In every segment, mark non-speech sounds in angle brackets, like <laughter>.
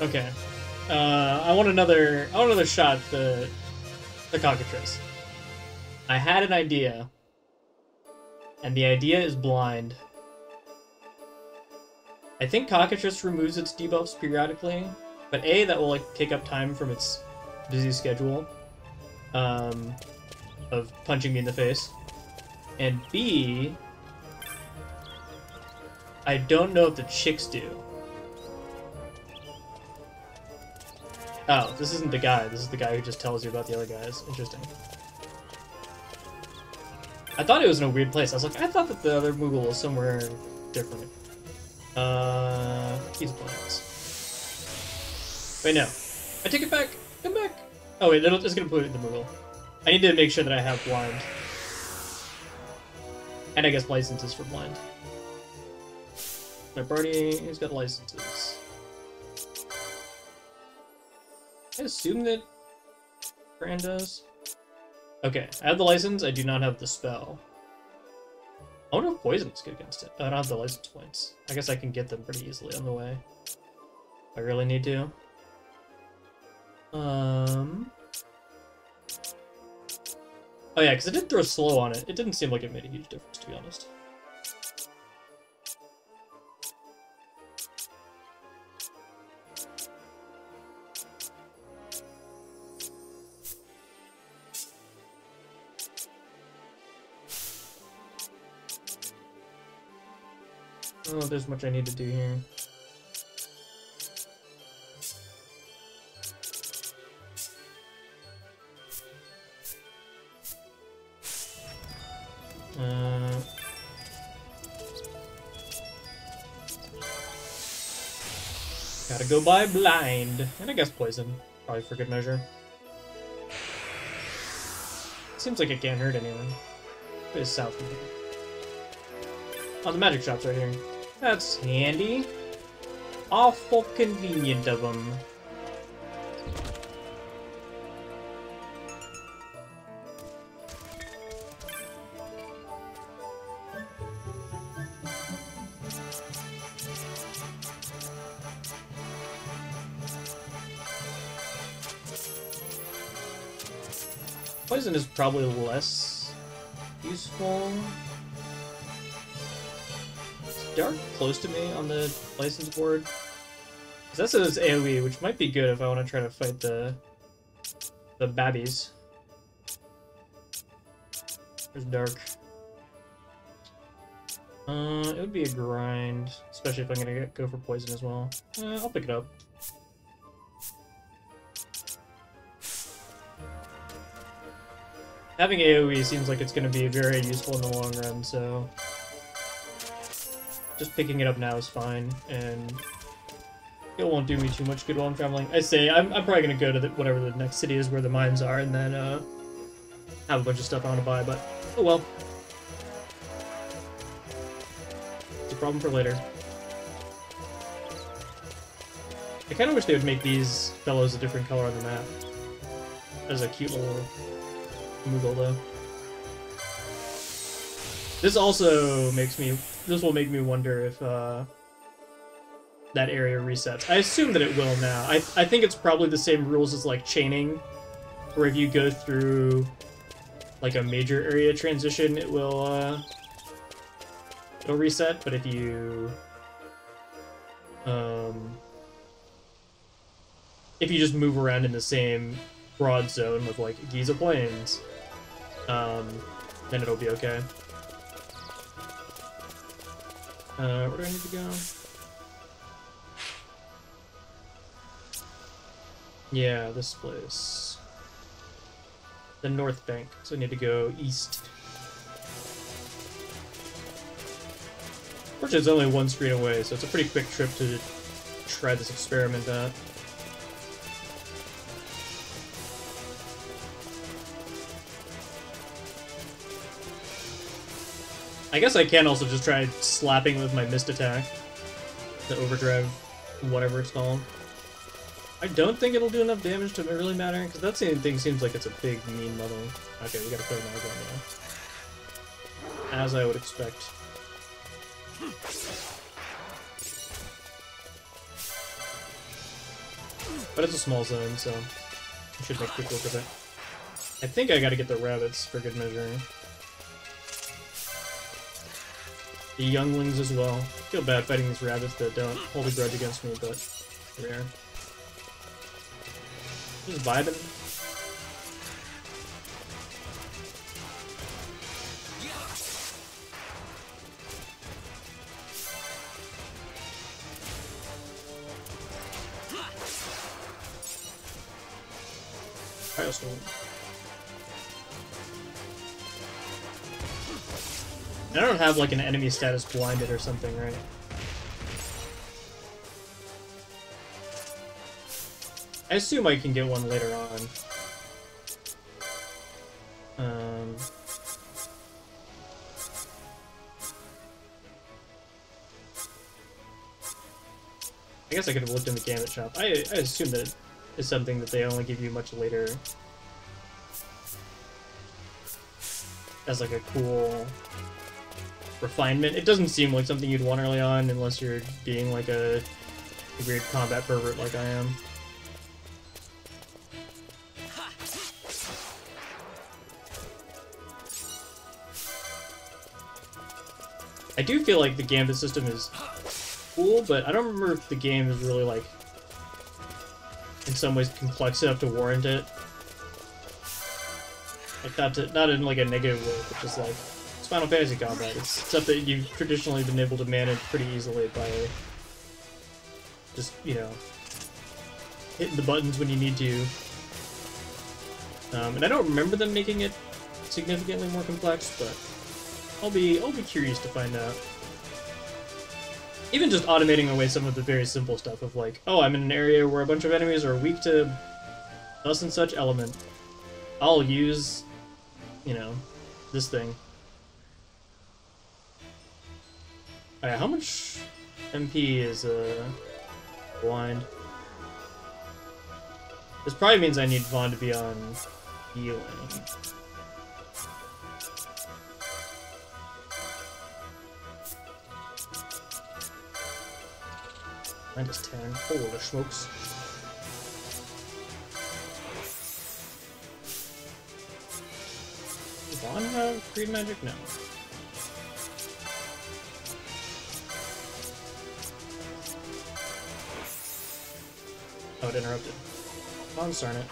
Okay. Uh, I want another. I want another shot. at The the cockatrice. I had an idea, and the idea is blind. I think cockatrice removes its debuffs periodically, but a that will like take up time from its busy schedule, um, of punching me in the face, and b I don't know if the chicks do. Oh, this isn't the guy. This is the guy who just tells you about the other guys. Interesting. I thought it was in a weird place. I was like, I thought that the other Moogle was somewhere different. Uh, he's plants. Wait, no. I take it back. Come back. Oh wait, it's gonna put it in the Moogle. I need to make sure that I have blind. And I guess licenses for blind. My party, who's got licenses? I assume that Fran does. Okay, I have the license, I do not have the spell. I wonder if poison's good against it. I don't have the license points. I guess I can get them pretty easily on the way. I really need to. Um... Oh yeah, because it did throw slow on it. It didn't seem like it made a huge difference, to be honest. Oh, there's much I need to do here. Uh, gotta go by blind. And I guess poison. Probably for good measure. Seems like it can't hurt anyone. It is south of here. Oh, the magic shop's right here. That's handy. Awful convenient of them. Poison is probably less useful. Dark close to me on the license board? 'Cause that AoE, which might be good if I want to try to fight the the babbies. There's Dark. Uh, it would be a grind, especially if I'm gonna get, go for poison as well. Uh, I'll pick it up. Having AoE seems like it's going to be very useful in the long run, so... Just picking it up now is fine, and... It won't do me too much good while I'm traveling. I say, I'm, I'm probably going to go to the, whatever the next city is where the mines are, and then, uh... Have a bunch of stuff I want to buy, but... Oh well. It's a problem for later. I kind of wish they would make these fellows a different color on the map. As a cute little Moogle though. This also makes me. This will make me wonder if uh, that area resets. I assume that it will now. I I think it's probably the same rules as like chaining, where if you go through like a major area transition, it will uh, it'll reset. But if you um, if you just move around in the same broad zone with like Giza Plains, um, then it'll be okay. Uh, where do I need to go? Yeah, this place. The North Bank, so I need to go east. Fortunately, it's only one screen away, so it's a pretty quick trip to try this experiment out. I guess I can also just try slapping with my mist attack. The overdrive, whatever it's called. I don't think it'll do enough damage to really matter, because that same thing seems like it's a big, mean mother. Okay, we gotta clear Margot now. As I would expect. But it's a small zone, so I should make quick work of it. I think I gotta get the rabbits for good measure. The younglings as well. I feel bad fighting these rabbits that don't hold a grudge against me, but rare. Just vibing. I don't have like an enemy status blinded or something, right? I assume I can get one later on. Um... I guess I could have looked in the Gambit shop. I, I assume that it's something that they only give you much later. As like a cool refinement. It doesn't seem like something you'd want early on unless you're being like a, a weird combat pervert like I am. I do feel like the Gambit system is cool, but I don't remember if the game is really like in some ways complex enough to warrant it. Like not to, not in like a negative way, but just like Final Fantasy combat. It's stuff that you've traditionally been able to manage pretty easily by just, you know, hitting the buttons when you need to. Um, and I don't remember them making it significantly more complex, but I'll be I'll be curious to find out. Even just automating away some of the very simple stuff of like, oh, I'm in an area where a bunch of enemies are weak to thus and such element. I'll use, you know, this thing. Alright, how much MP is uh, blind? This probably means I need Vaan to be on healing. Minus 10. Holy smokes. Does Vaan have green magic? No. Oh, it interrupted. Darn it.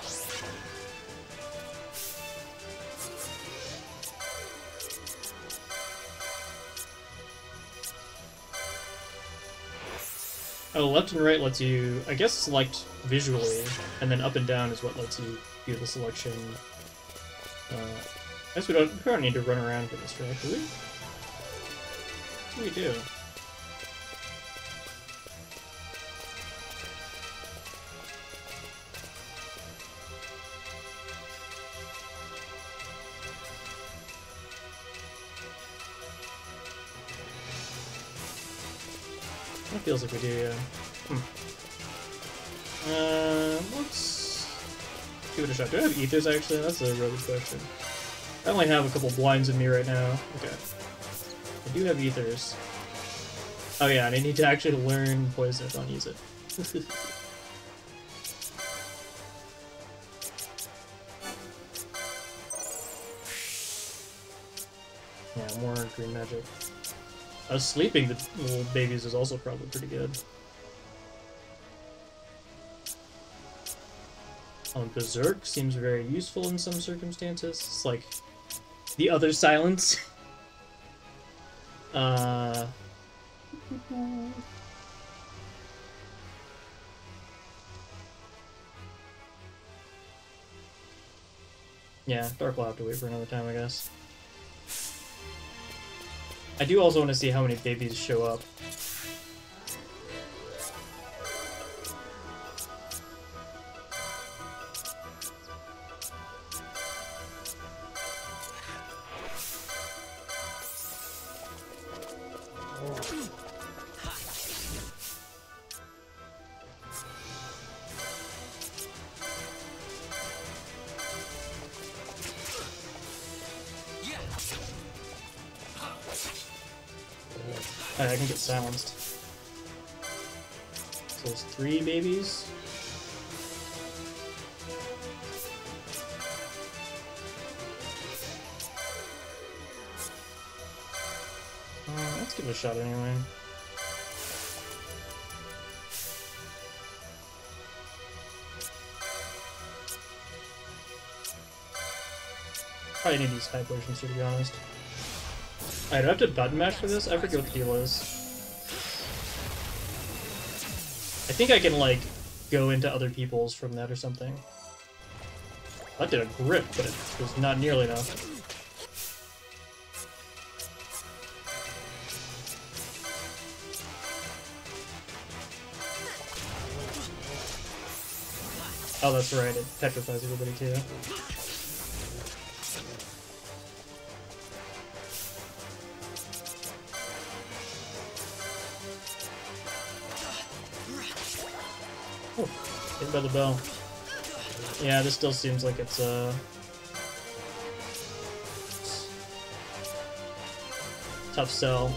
Oh, left and right lets you, I guess, select visually, and then up and down is what lets you do the selection. Uh, I guess we don't, we don't need to run around for this, right? Do we? We do? Feels like we do, yeah. Hmm. Uh, let's give it a shot. Do I have ethers, actually? That's a really good question. I only have a couple blinds in me right now. Okay. I do have ethers. Oh yeah, and I need to actually learn poison if I don't use it. <laughs> yeah, more green magic. Uh, sleeping the little babies is also probably pretty good. Um, Berserk seems very useful in some circumstances. It's like the other silence. <laughs> uh... Yeah, Dark will have to wait for another time, I guess. I do also want to see how many babies show up. Uh, I can get silenced. So three babies. Uh, let's give it a shot anyway. Probably need these high potions here, to be honest. I have to button mash for this? I forget what the deal is. I think I can, like, go into other people's from that or something. That did a grip, but it was not nearly enough. Oh, that's right, it petrifies everybody too. The bell. Yeah, this still seems like it's, uh... Tough sell.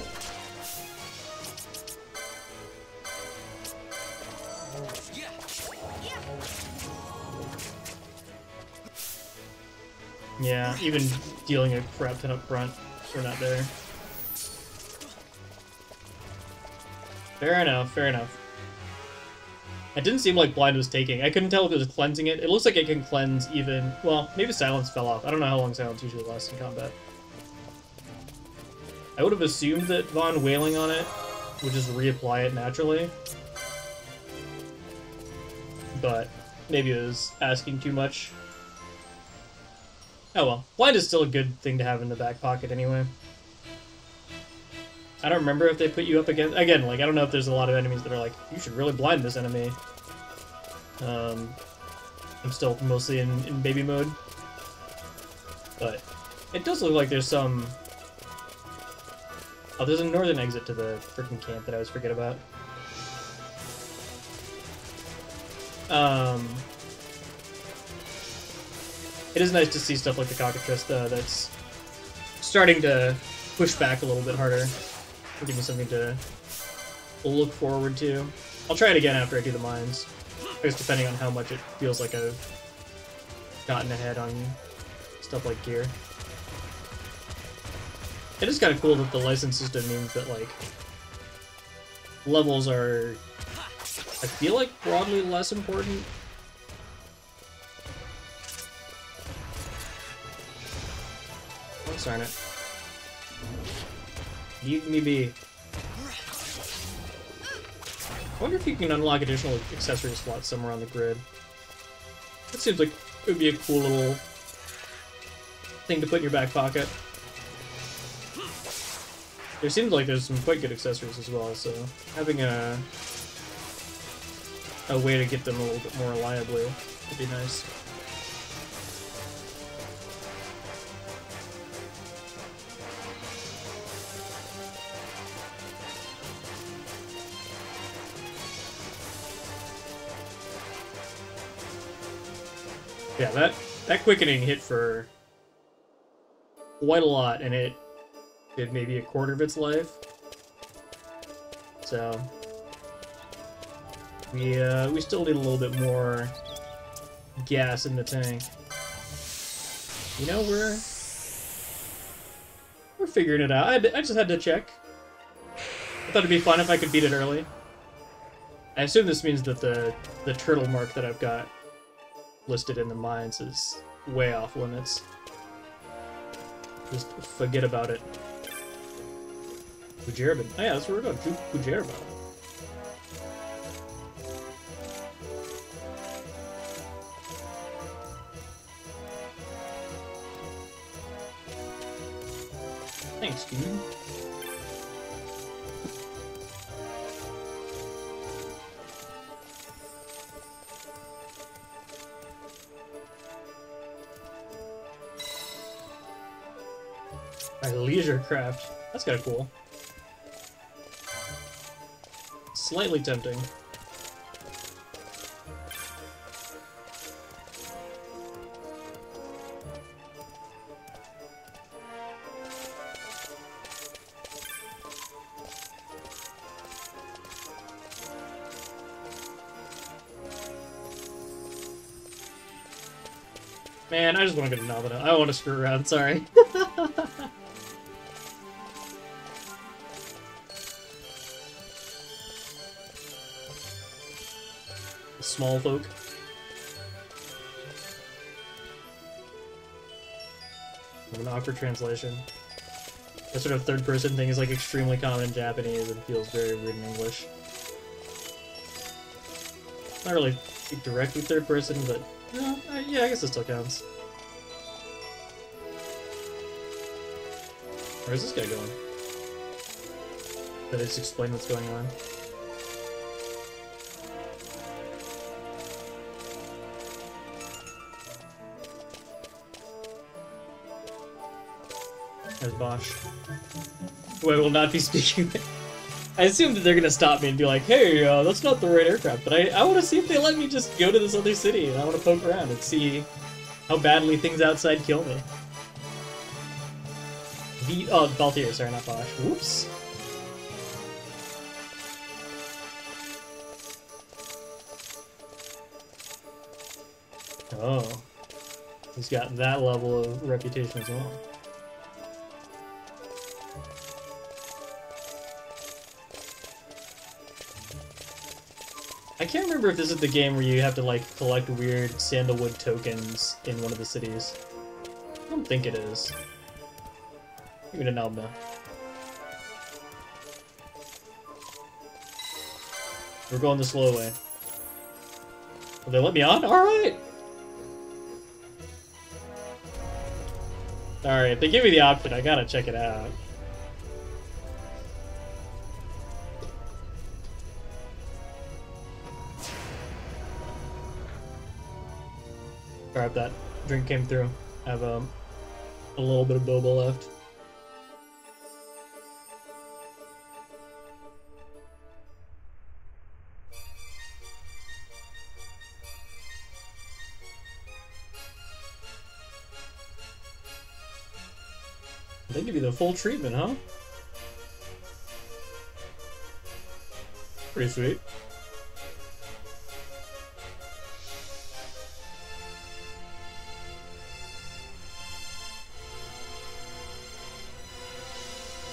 Yeah, even dealing a crap ton up front, we're not there. Fair enough, fair enough. It didn't seem like Blind was taking. I couldn't tell if it was cleansing it. It looks like it can cleanse even... Well, maybe Silence fell off. I don't know how long Silence usually lasts in combat. I would have assumed that Vaan wailing on it would just reapply it naturally. But maybe it was asking too much. Oh well. Blind is still a good thing to have in the back pocket anyway. I don't remember if they put you up against... Again, like, I don't know if there's a lot of enemies that are like, you should really blind this enemy. Um, I'm still mostly in, in baby mode. But it does look like there's some... Oh, there's a northern exit to the freaking camp that I always forget about. Um, it is nice to see stuff like the Cockatrice, though, that's starting to push back a little bit harder give me something to look forward to. I'll try it again after I do the mines. I guess depending on how much it feels like I've gotten ahead on stuff like gear. It is kind of cool that the license system means that, like, levels are, I feel like, broadly less important. Oh, darn it. Leave me be. I wonder if you can unlock additional accessory slots somewhere on the grid. That seems like it would be a cool little thing to put in your back pocket. There seems like there's some quite good accessories as well, so having a a way to get them a little bit more reliably would be nice. Yeah, that, that quickening hit for quite a lot, and it did maybe a quarter of its life. So we uh, we still need a little bit more gas in the tank. You know, we're we're figuring it out. I, I just had to check. I thought it'd be fun if I could beat it early. I assume this means that the the turtle mark that I've got listed in the mines is way off limits. Just forget about it. Bhujerba. Oh yeah, that's where we're going. Bhujerba. Thanks, dude. Leisure craft. That's kind of cool. Slightly tempting. Man, I just want to get a Navana. I don't want to screw around, sorry. <laughs> small folk. An awkward translation. That sort of third person thing is like extremely common in Japanese and feels very weird in English. Not really directly third person, but yeah, I guess it still counts. Where's this guy going? Did I just explain what's going on? There's Bosch. Who I will not be speaking I assume that they're gonna stop me and be like, hey, uh, that's not the right aircraft, but I, I want to see if they let me just go to this other city, and I want to poke around and see how badly things outside kill me. The, oh, Balthier, sorry, not Bosch. Whoops. Oh. He's got that level of reputation as well. Remember if this is the game where you have to like collect weird sandalwood tokens in one of the cities. I don't think it is. Even in Alba. We're going the slow way. Will they let me on? Alright! Alright, they give me the option, I gotta check it out. That drink came through. I have um, a little bit of boba left. They give you the full treatment, huh? Pretty sweet.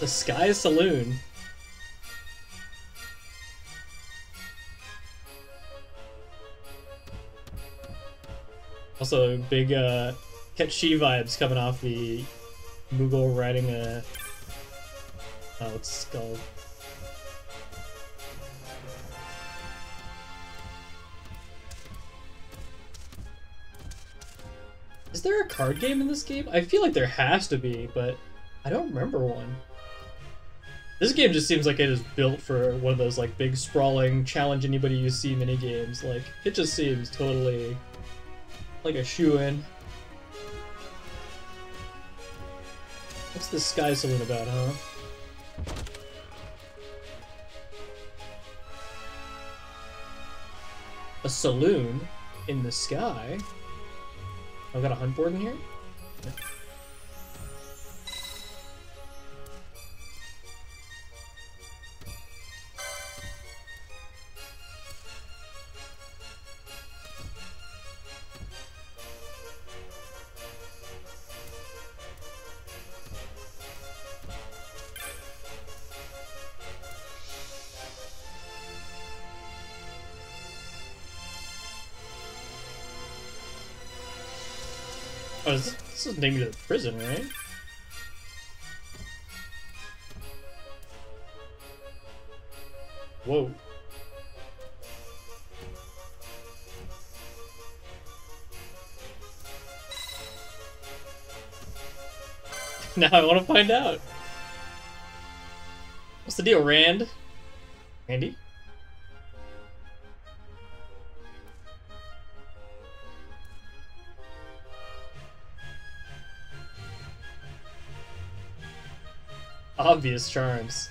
The Sky Saloon. Also, big uh, Ketchi vibes coming off the Moogle riding a... Oh, it's called... Is there a card game in this game? I feel like there has to be, but I don't remember one. This game just seems like it is built for one of those like big sprawling challenge anybody you see mini games. Like it just seems totally like a shoe in. What's this sky saloon about, huh? A saloon in the sky? I've got a hunt board in here? This, this is named a prison, right? Whoa. <laughs> now I want to find out. What's the deal, Rand? Randy? Obvious charms.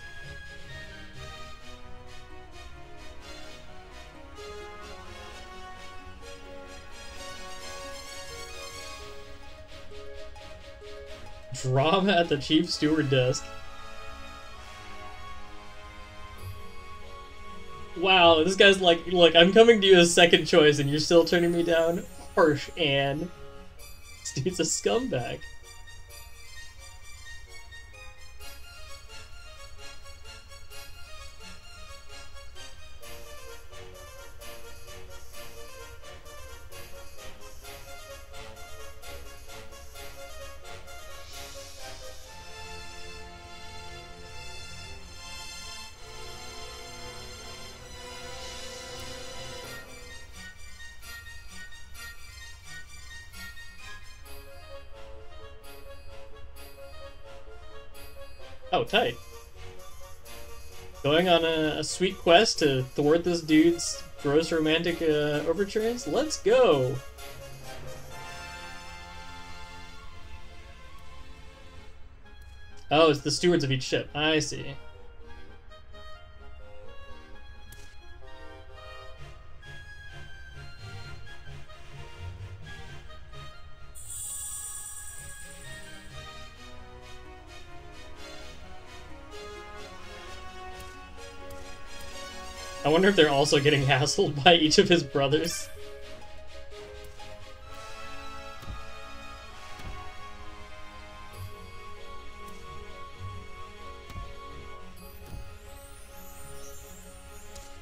Drama at the chief steward desk. Wow, this guy's like, look, I'm coming to you as second choice and you're still turning me down? Harsh, and <laughs> This dude's a scumbag. Sweet quest to thwart this dude's gross romantic uh, overtures? Let's go! Oh, it's the stewards of each ship. I see. Wonder if they're also getting hassled by each of his brothers.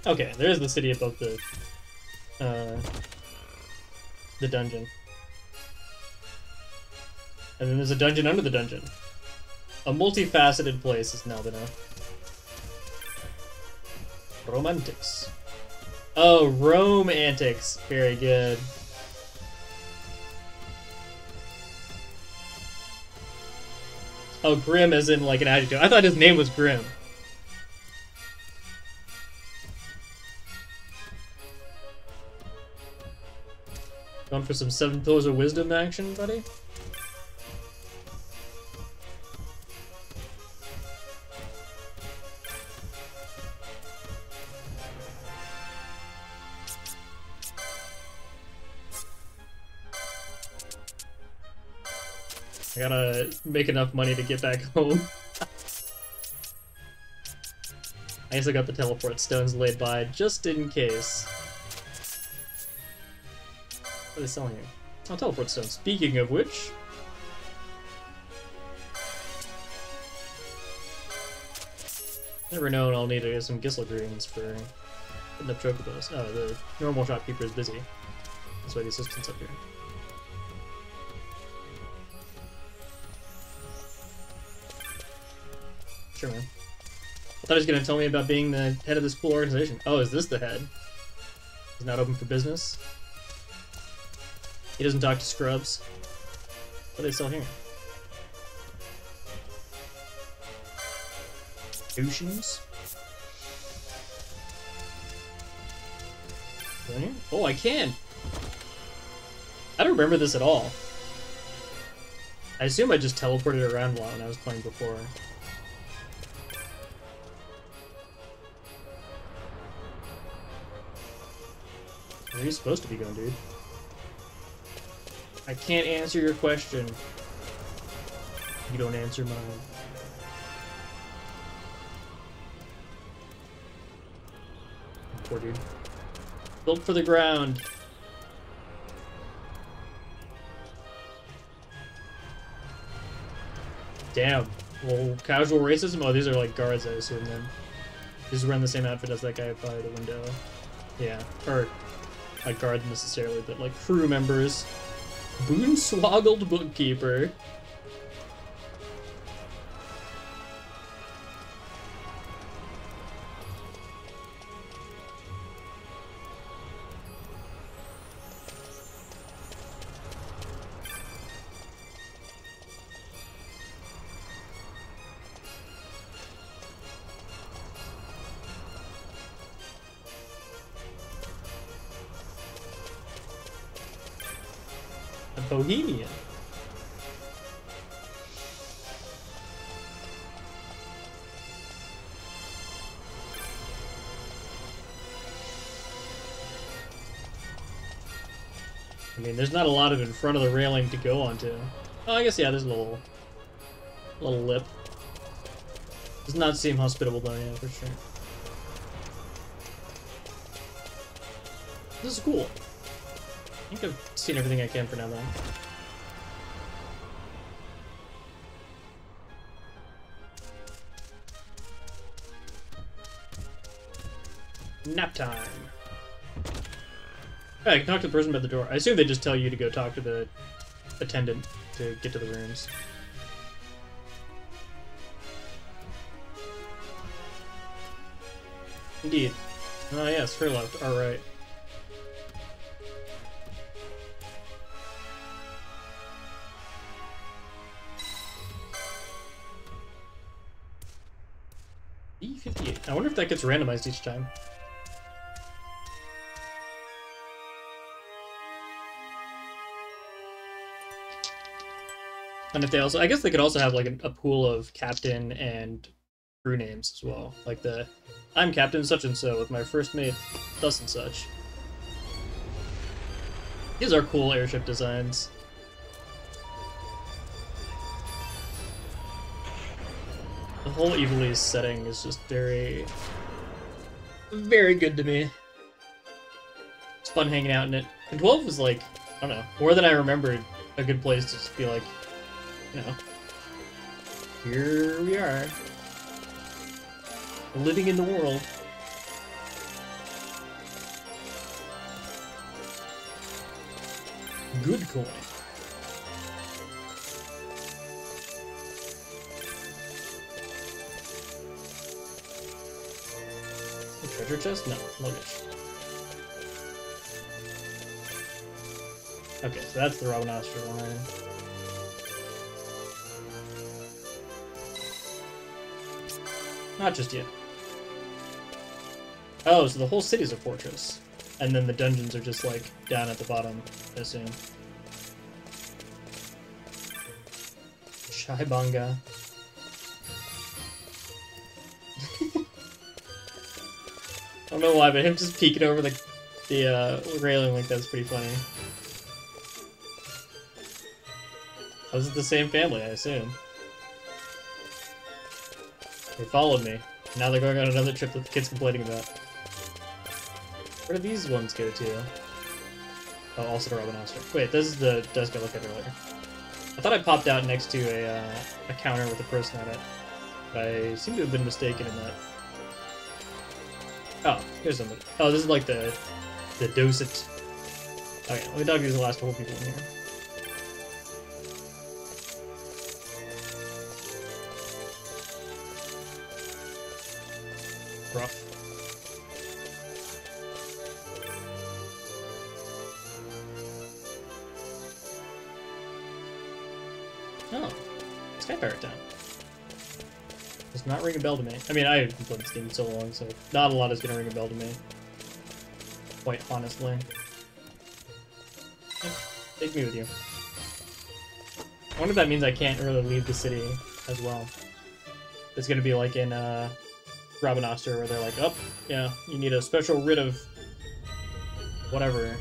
Okay, there's the city above the uh, the dungeon. And then there's a dungeon under the dungeon. A multifaceted place is now now. Romantics. Oh, romantics. Very good. Oh, Grim as in like an adjective. I thought his name was Grim. Going for some Seven Pillars of Wisdom action, buddy? Make enough money to get back <laughs> home. I guess I got the teleport stones laid by just in case. What are they selling here? Oh, teleport stones. Speaking of which... Never known I'll need to get some Gysahl greens for putting up chocobos. Oh, the normal shopkeeper is busy. That's why the assistant's up here. Sure, man. I thought he was going to tell me about being the head of this cool organization. Oh, is this the head? He's not open for business? He doesn't talk to scrubs. What are they sell here? Oceans? Oh, I can! I don't remember this at all. I assume I just teleported around while I was playing before. Where are you supposed to be going, dude? I can't answer your question. You don't answer mine. Poor dude. Built for the ground. Damn. Well, casual racism? Oh, these are like guards, I assume then. These wearing the same outfit as that guy by the window. Yeah. Or not guards necessarily, but like crew members. Boonswoggled bookkeeper. Bohemian. I mean, there's not a lot of in front of the railing to go onto. Oh, I guess, yeah, there's a little, little lip. Does not seem hospitable though, yeah, for sure. This is cool. I think I've seen everything I can for now, though. Nap time. Yeah, I can talk to the person by the door. I assume they just tell you to go talk to the attendant to get to the rooms. Indeed. Ah, yes, her left. Alright. 58. That gets randomized each time. And if they also, I guess they could also have like a, a pool of captain and crew names as well. Like the, I'm Captain such and so with my first mate, thus and such. These are cool airship designs. Whole Ivalice setting is just very, very good to me. It's fun hanging out in it. And 12 was like, I don't know, more than I remembered, a good place to just be like, you know, here we are, living in the world. Good coin. Treasure chest? No, luggage. Okay, so that's the Rabanastre line. Not just yet. Oh, so the whole city's a fortress. And then the dungeons are just, like, down at the bottom, I assume. Shaibanga. Don't know why, but him just peeking over the the uh, railing like that's pretty funny. This is the same family, I assume. They followed me. Now they're going on another trip that the kid's complaining about. Where do these ones go to? Oh, also to Rabanastre. Wait, this is the desk I looked at earlier. I thought I popped out next to a, uh, a counter with a person on it. I seem to have been mistaken in that. Oh, here's somebody. Oh, this is like the the docet. Okay, let me dog these the last couple people in here. Rough. Bell to me. I mean, I haven't played this game so long, so not a lot is gonna ring a bell to me. Quite honestly. Take me with you. I wonder if that means I can't really leave the city as well. It's gonna be like in uh, Rabanastre where they're like, oh, yeah, you need a special writ of whatever.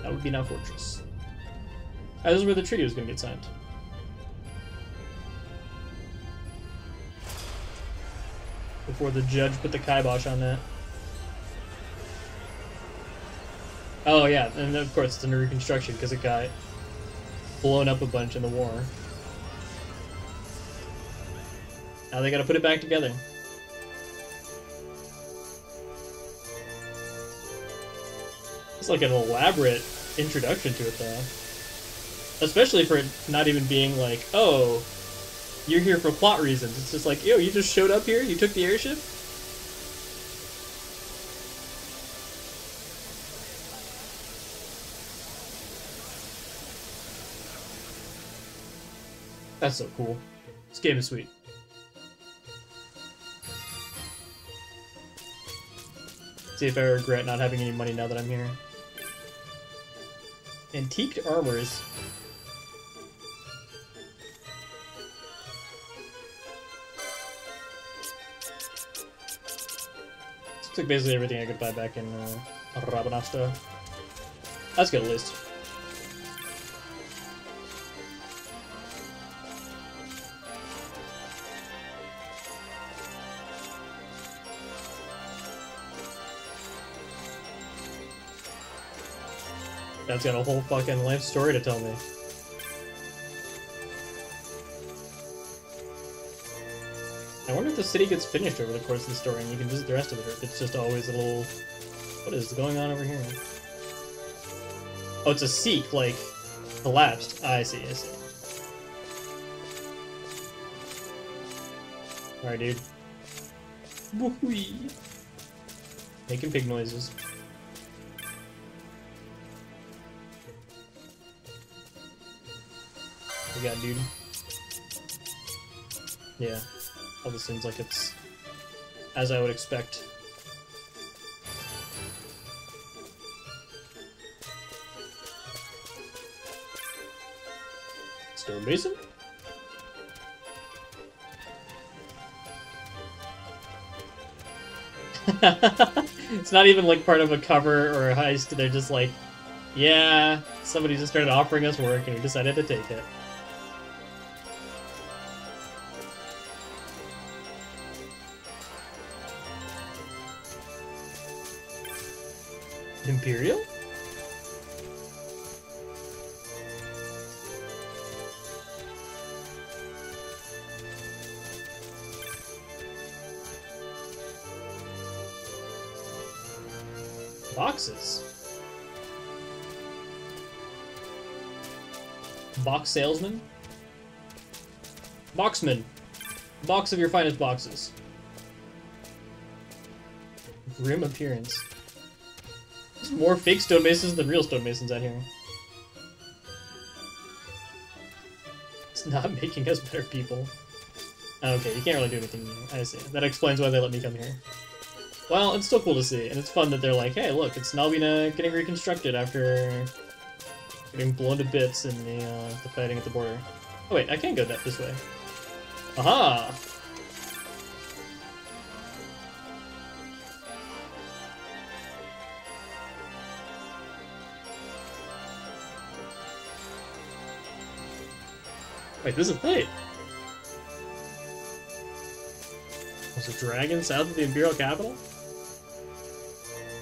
That would be now Fortress. This is where the treaty was gonna get signed. Before the judge put the kibosh on that. Oh yeah, and of course it's under reconstruction because it got blown up a bunch in the war. Now they gotta put it back together. It's like an elaborate introduction to it, though. Especially for it not even being like, oh, you're here for plot reasons. It's just like, yo, you just showed up here? You took the airship? That's so cool. This game is sweet. See if I regret not having any money now that I'm here. Antiqued armors. Like basically everything I could buy back in uh, Rabanastre. That's good at least. That's got a whole fucking life story to tell me. I wonder if the city gets finished over the course of the story and you can visit the rest of it, or if it's just always a little... What is going on over here? Oh, it's a seek, like, collapsed. Ah, I see, I see. Alright, dude. Woohoo! Making pig noises. We got dude. Yeah. All this seems like it's as I would expect. Stonemason? <laughs> it's not even like part of a cover or a heist. They're just like, yeah, somebody just started offering us work and we decided to take it. Imperial? Boxes. Box salesman? Boxman. Box of your finest boxes. Grim appearance. There's more fake stonemasons than real stonemasons out here. It's not <laughs> making us better people. Okay, you can't really do anything new. I see. That explains why they let me come here. Well, it's still cool to see, and it's fun that they're like, hey, look, it's Nalbina getting reconstructed after getting blown to bits in the, uh, the fighting at the border. Oh wait, I can go that this way. Aha! Wait, this is plate. There's a dragon south of the Imperial capital?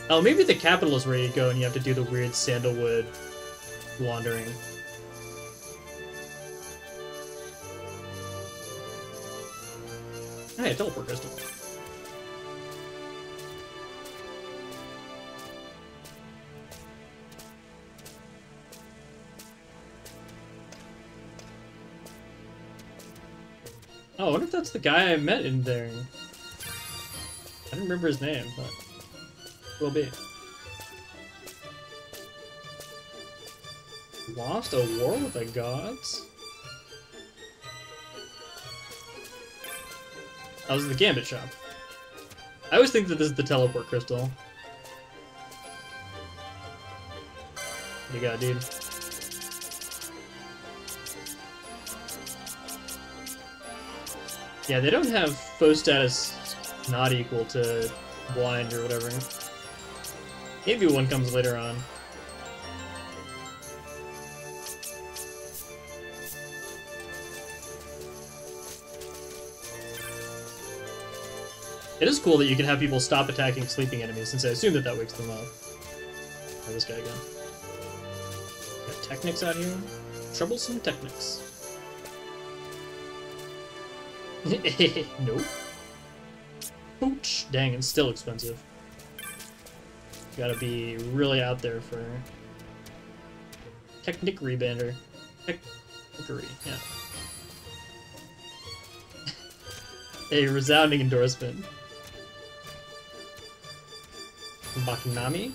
Oh, maybe the capital is where you go and you have to do the weird sandalwood wandering. Hey, teleport crystal. Oh, I wonder if that's the guy I met in there. I don't remember his name, but will be. Lost a war with the gods? Oh, that was the Gambit shop. I always think that this is the teleport crystal. What you got, dude? Yeah, they don't have foe status not equal to blind or whatever. Maybe one comes later on. It is cool that you can have people stop attacking sleeping enemies, since I assume that that wakes them up. Where this guy go? Got Technics out here? Troublesome Technics. <laughs> nope. Pooch! Dang, it's still expensive. Gotta be really out there for Technic Rebander. Technickery, yeah. <laughs> A resounding endorsement. Bakinami?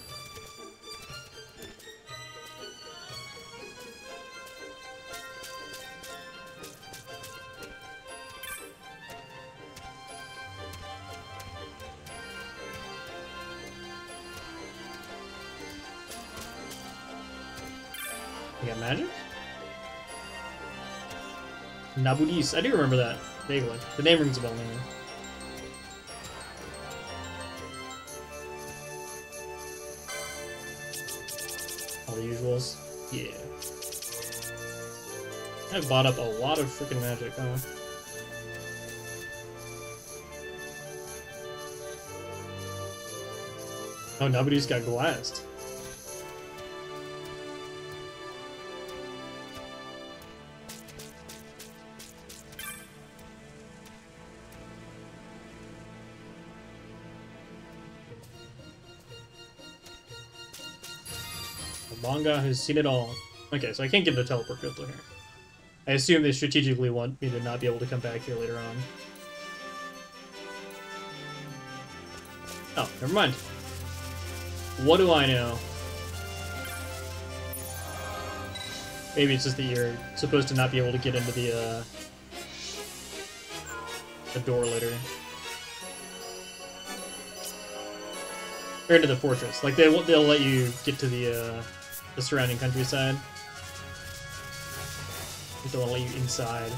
Nabudis. I do remember that, vaguely. The name rings a bell now. All the usuals. Yeah. I've bought up a lot of freaking magic, huh? Oh, nobody's got glassed. Manga has seen it all. Okay, so I can't get the teleport crystal here. I assume they strategically want me to not be able to come back here later on. Oh, never mind. What do I know? Maybe it's just that you're supposed to not be able to get into the, uh... the door later. Or into the fortress. Like they they'll let you get to the uh, the surrounding countryside. They don't let you inside.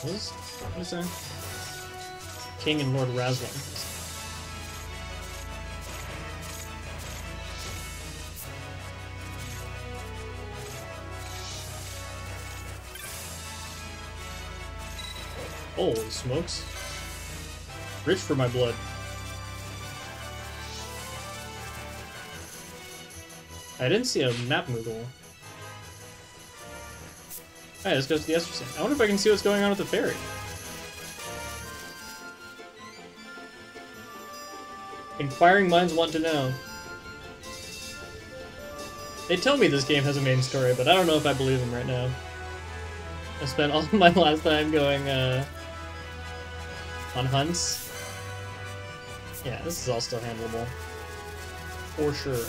What is, what is that? King and Lord Rasler. Holy smokes. Rich for my blood. I didn't see a map Moogle. Alright, let's go to the Esper I wonder if I can see what's going on with the ferry. Inquiring minds want to know. They tell me this game has a main story, but I don't know if I believe them right now. I spent all <laughs> my last time going, uh, on hunts. Yeah, this is all still handleable. For sure.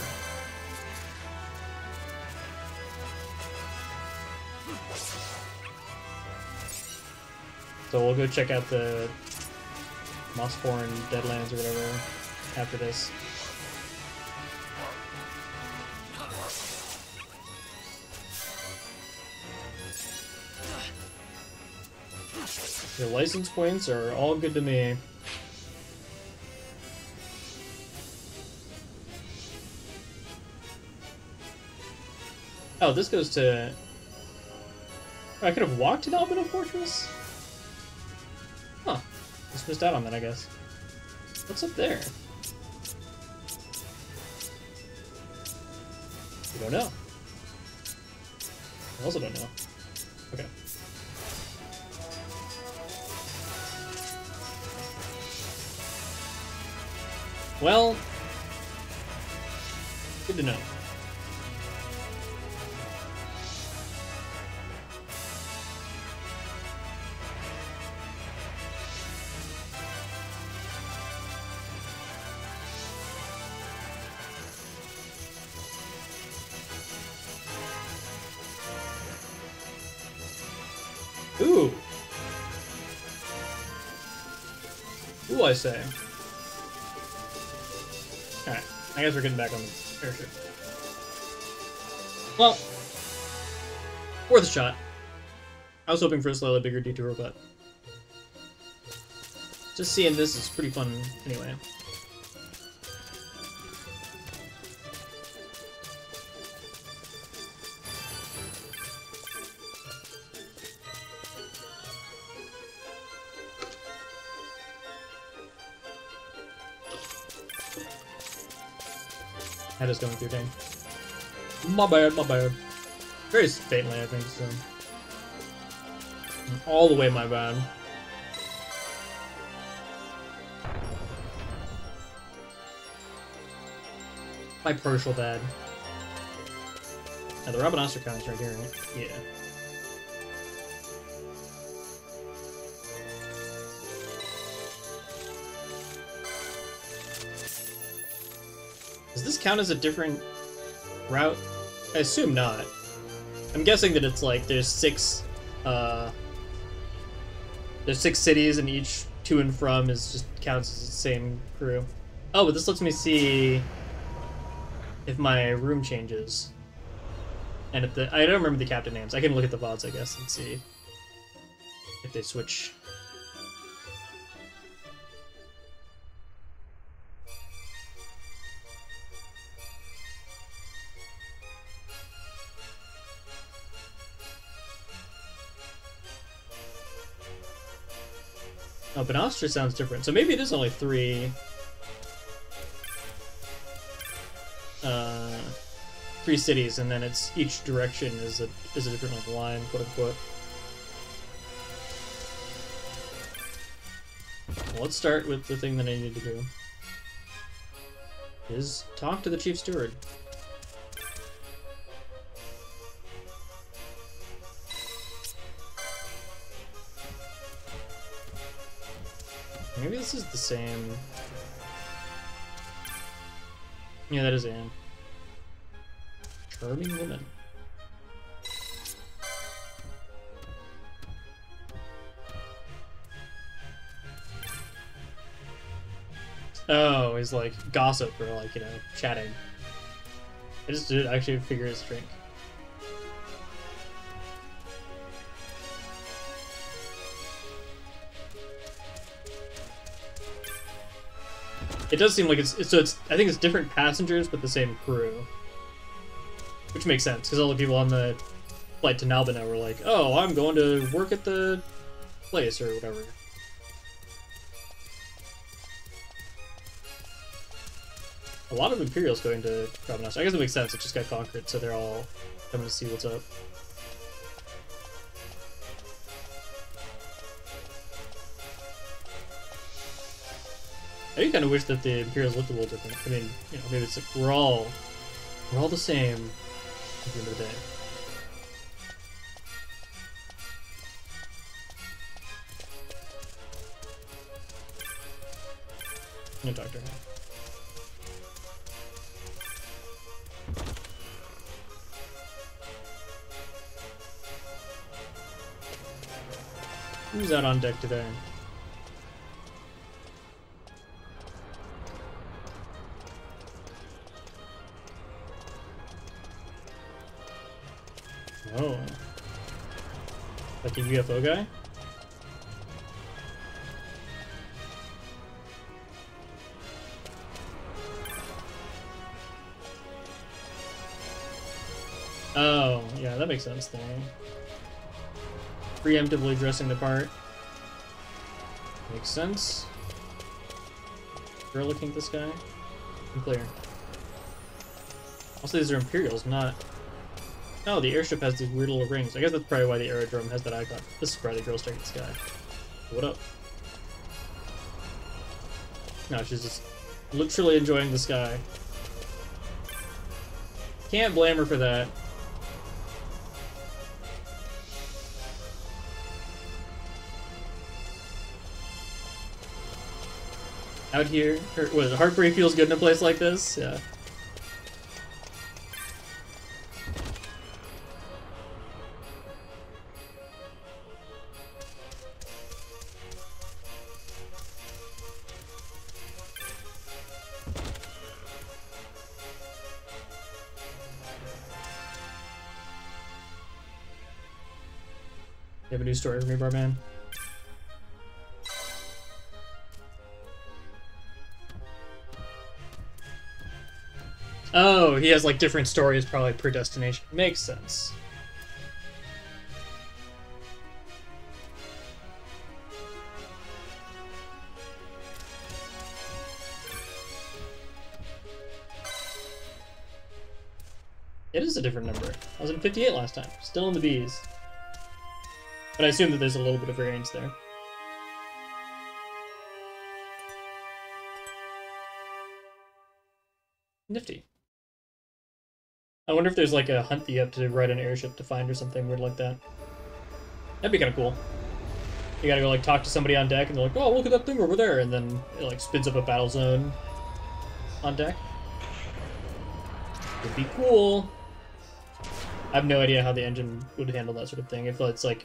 So we'll go check out the Mossborn Deadlands or whatever after this. Your license points are all good to me. Oh, this goes to... I could have walked to Nalbina Fortress? Huh. Just missed out on that, I guess. What's up there? We don't know. I also don't know. Okay. Well, good to know. I say. I guess we're getting back on the airship. Well, worth a shot. I was hoping for a slightly bigger detour, but just seeing this is pretty fun anyway. Going through thing. My bad, my bad. Very faintly, I think, so. All the way my bad. My partial bad. Now the Rabanastre is right here, right? Yeah. Count as a different route? I assume not. I'm guessing that it's like there's six uh there's six cities and each to and from is just counts as the same crew. Oh, but this lets me see if my room changes. And if the I don't remember the captain names. I can look at the VODs I guess and see if they switch Oh, Banastra sounds different. So maybe it is only three... Uh, three cities, and then it's each direction is a is a different like line, quote unquote. Well, let's start with the thing that I need to do. Is talk to the chief steward. This is the same. Yeah, that is Anne. Charming woman. Oh, he's like gossip or like, you know, chatting. I just did actually figure his drink. It does seem like it's so it's I think it's different passengers but the same crew. Which makes sense, because all the people on the flight to Nalbina were like, oh, I'm going to work at the place or whatever. A lot of Imperials going to Rabanastre. I guess it makes sense, it just got conquered, so they're all coming to see what's up. I do kind of wish that the Imperials looked a little different. I mean, you know, maybe it's like we're all we're all the same at the end of the day. To her. Who's out on deck today? Oh. Like a UFO guy? Oh, yeah, that makes sense then. Preemptively dressing the part. Makes sense. Girl looking at this guy. I'm Clear. Also, these are Imperials, not Oh, the airship has these weird little rings. I guess that's probably why the aerodrome has that icon. This is probably the girl staring at the sky. What up? No, she's just literally enjoying the sky. Can't blame her for that. Out here, her, what, heartbreak feels good in a place like this? Yeah. Story for me, Barman? Oh, he has like different stories probably per destination. Makes sense. It is a different number. I was in 58 last time. Still in the bees. But I assume that there's a little bit of variance there. Nifty. I wonder if there's like a hunt that you have to ride an airship to find or something weird like that. That'd be kind of cool. You gotta go like talk to somebody on deck and they're like, oh, look at that thing over there. And then it like spins up a battle zone on deck. Would be cool. I have no idea how the engine would handle that sort of thing. If it's like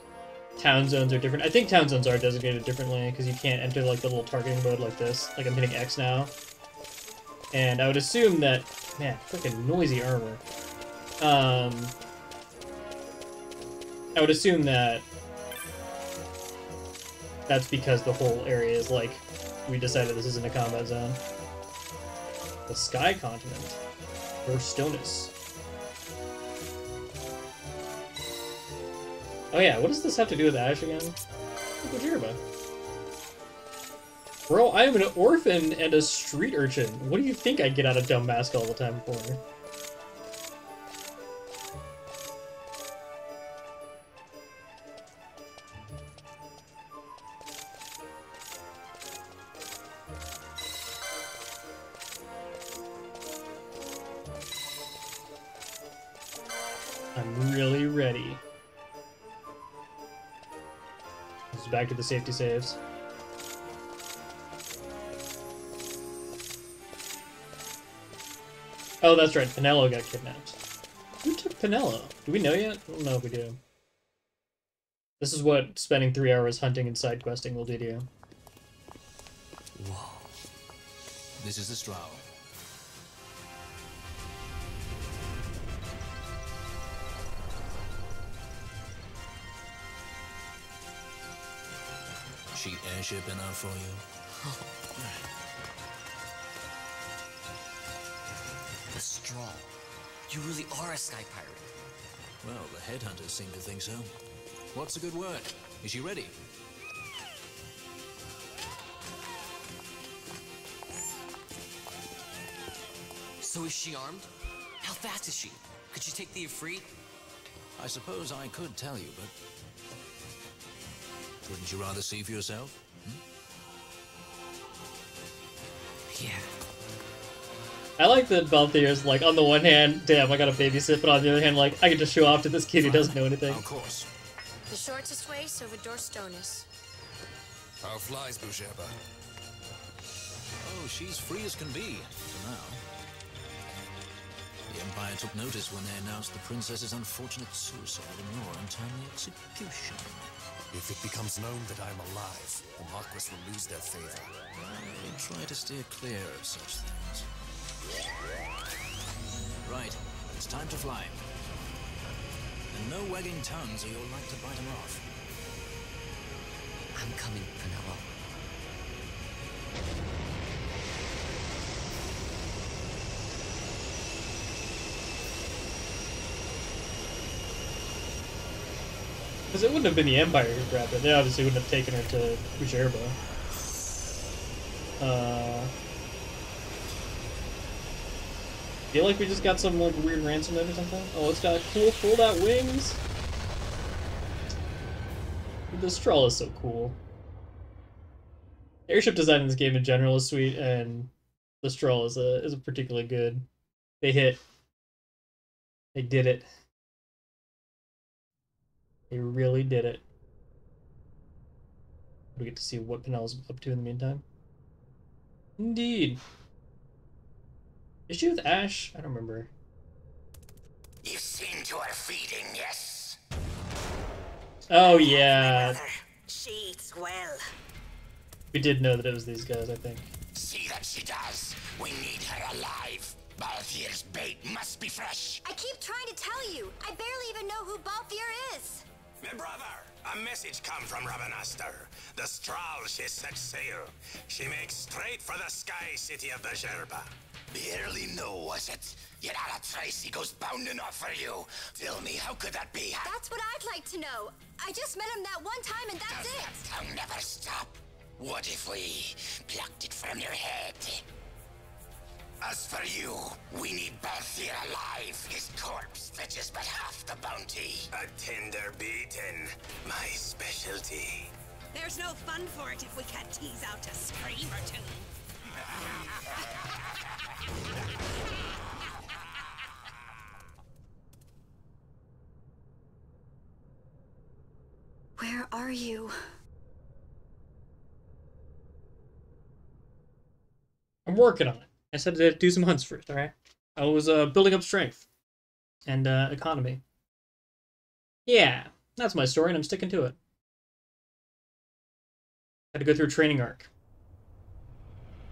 town zones are different. I think town zones are designated differently because you can't enter like the little targeting mode like this. Like I'm hitting X now. And I would assume that, man, freaking noisy armor. Um, I would assume that that's because the whole area is like, we decided this isn't a combat zone. The Sky Continent. Dorstonis. Oh yeah, what does this have to do with Ashe again? Bhujerba. Bro, I am an orphan and a street urchin. What do you think I get out of dumb mask all the time for? Back to the safety saves. Oh, that's right. Penelo got kidnapped. Who took Penelo? Do we know yet? I don't know if we do. This is what spending three hours hunting and side questing will do to you. Whoa. This is the Strahl. Enough for you? The Strahl. You really are a sky pirate. Well, the headhunters seem to think so. What's a good word? Is she ready? So is she armed? How fast is she? Could she take the Ifrit? I suppose I could tell you, but... Wouldn't you rather see for yourself? I like that Balthier's like, on the one hand, damn, I gotta babysit, but on the other hand, like, I can just show off to this kid who doesn't know anything. Of course. The shortest way is over Dorstonis. How flies Bhujerba? Oh, she's free as can be, for now. The Empire took notice when they announced the princess's unfortunate suicide and your untimely execution. If it becomes known that I am alive, the Marquis will lose their favor. I'll try to steer clear of such things. Right, it's time to fly. And no wagging tongues or you'll like to bite them off. I'm coming, Penelo. Because it wouldn't have been the Empire who grabbed it. They obviously wouldn't have taken her to Bhujerba. Uh, feel like we just got some like weird ransom note or something. Oh, it's got cool fold-out wings. The Strahl is so cool. Airship design in this game in general is sweet, and the Strahl is a is a particularly good. They hit. They did it. They really did it. We get to see what Penelo's up to in the meantime. Indeed. Is she with Ashe? I don't remember. You've seen to her feeding, yes? Oh yeah, Mother, she eats well. we did know that it was these guys. I think. See that she does. We need her alive. Balthier's bait must be fresh. I keep trying to tell you. I barely even know who Balthier is. My brother, a message come from Rabanastre. The Strahl she set sail. She makes straight for the sky city of the Bhujerba. Barely know, was it? Yet Ala Tracy goes bounding off for you. Tell me, how could that be? That's what I'd like to know. I just met him that one time and that's Does it. that tongue never stop? What if we plucked it from your head? As for you, we need Balthier alive. His corpse fetches but half the bounty. A tender beaten, my specialty. There's no fun for it if we can't tease out a scream or two. Where are you? I'm working on it. I said to do some hunts first. All right. I was uh, building up strength and uh, economy. Yeah, that's my story, and I'm sticking to it. Had to go through a training arc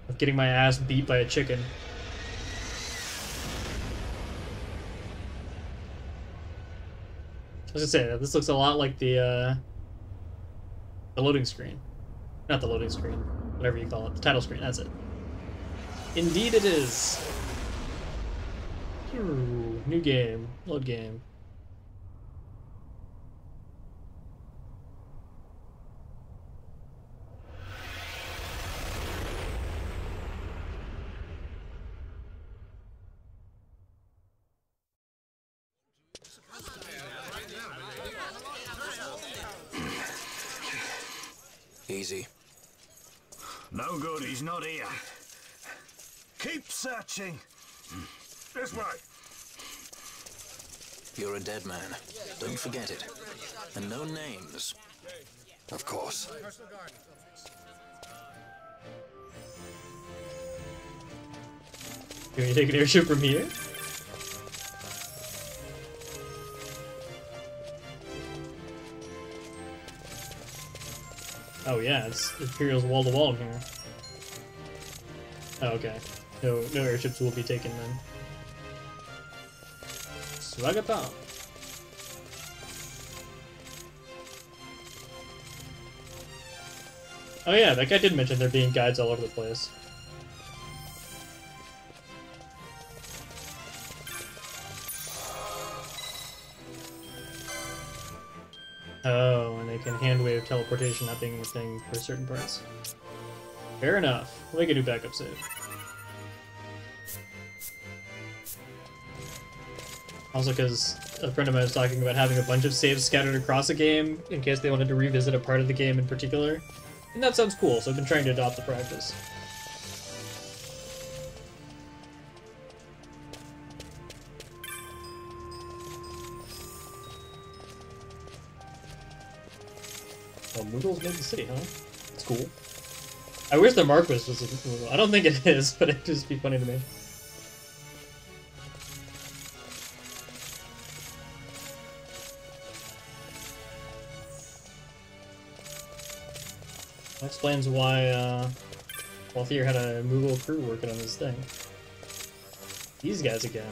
of getting my ass beat by a chicken. I was gonna say this looks a lot like the uh, the loading screen, not the loading screen, whatever you call it, the title screen. That's it. Indeed, it is. Ooh, new game, load game. Ching. This way. You're a dead man. Don't forget it. And no names. Of course. Can you take an airship from here? Oh yeah, it's Imperial's wall-to-wall -wall here. Oh, okay. No, no airships will be taken then. Swagathon. Oh yeah, that guy did mention there being guides all over the place. Oh, and they can hand wave teleportation not being a thing for certain parts. Fair enough. We can do backup save. Also, because a friend of mine was talking about having a bunch of saves scattered across a game in case they wanted to revisit a part of the game in particular. And that sounds cool, so I've been trying to adopt the practice. Oh, Moogles made the city, huh? That's cool. I wish the Marquis was a Moogle. I don't think it is, <laughs> but it'd just be funny to me. Explains why uh, Balthier had a Moogle crew working on this thing. These guys again.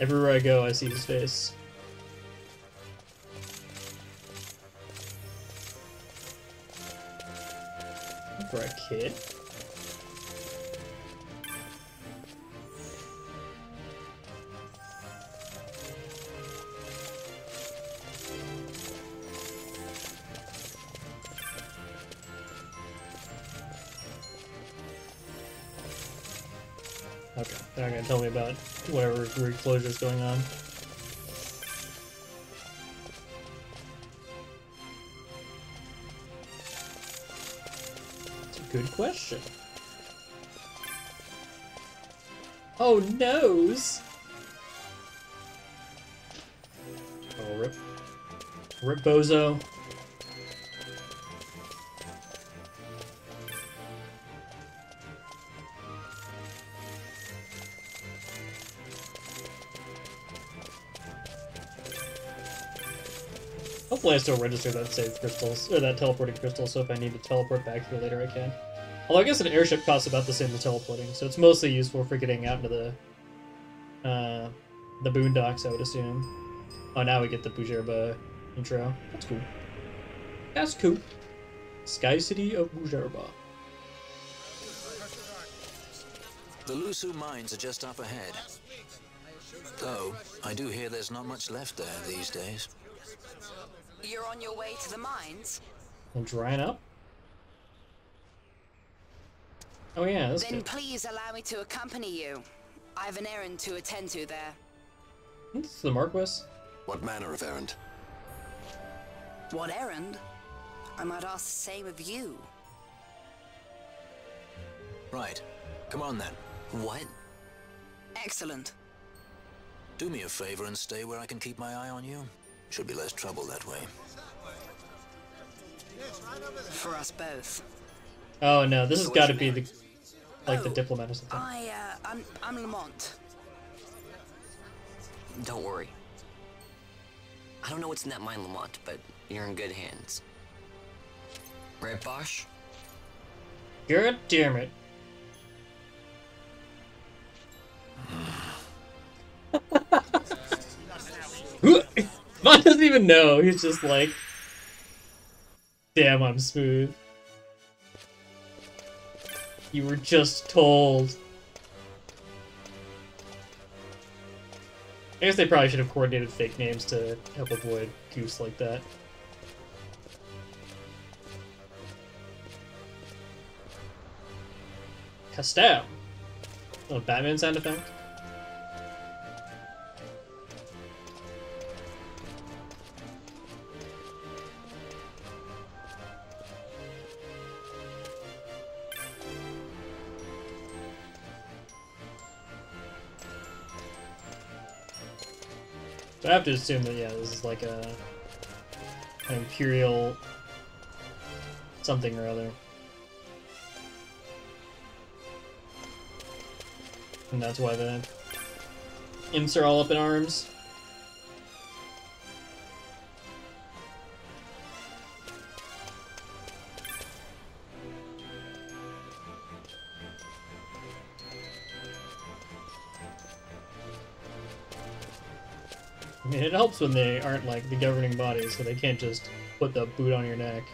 Everywhere I go, I see his face. For a kid? Weird closure's going on. It's a good question. Oh, nose! Oh, rip. Rip Bozo. Hopefully I still register that save crystals, or that teleporting crystal, so if I need to teleport back here later I can. Although I guess an airship costs about the same as teleporting, so it's mostly useful for getting out into the, uh, the boondocks, I would assume. Oh, now we get the Bhujerba intro. That's cool. That's cool. Sky City of Bhujerba. The Lhusu mines are just up ahead. Though, I do hear there's not much left there these days. You're on your way to the mines? And drying up? Oh yeah, that's Then good. please allow me to accompany you. I have an errand to attend to there. It's the Marquis. What manner of errand? What errand? I might ask the same of you. Right. Come on then. What? Excellent. Do me a favor and stay where I can keep my eye on you. Should be less trouble that way. For us both. Oh no, this has got to be the like the Oh, diplomat or something. I, uh, I'm, I'm Lamont. Don't worry. I don't know what's in that mine, Lamont, but you're in good hands. Right, Basch? God damn it. <laughs> <laughs> Vaan doesn't even know. He's just like, damn, I'm smooth. You were just told. I guess they probably should have coordinated fake names to help avoid goose like that. Castel. Oh, Batman sound effect? I have to assume that, yeah, this is like a an imperial something or other. And that's why the imps are all up in arms. Mean, it helps when they aren't like the governing body, so they can't just put the boot on your neck.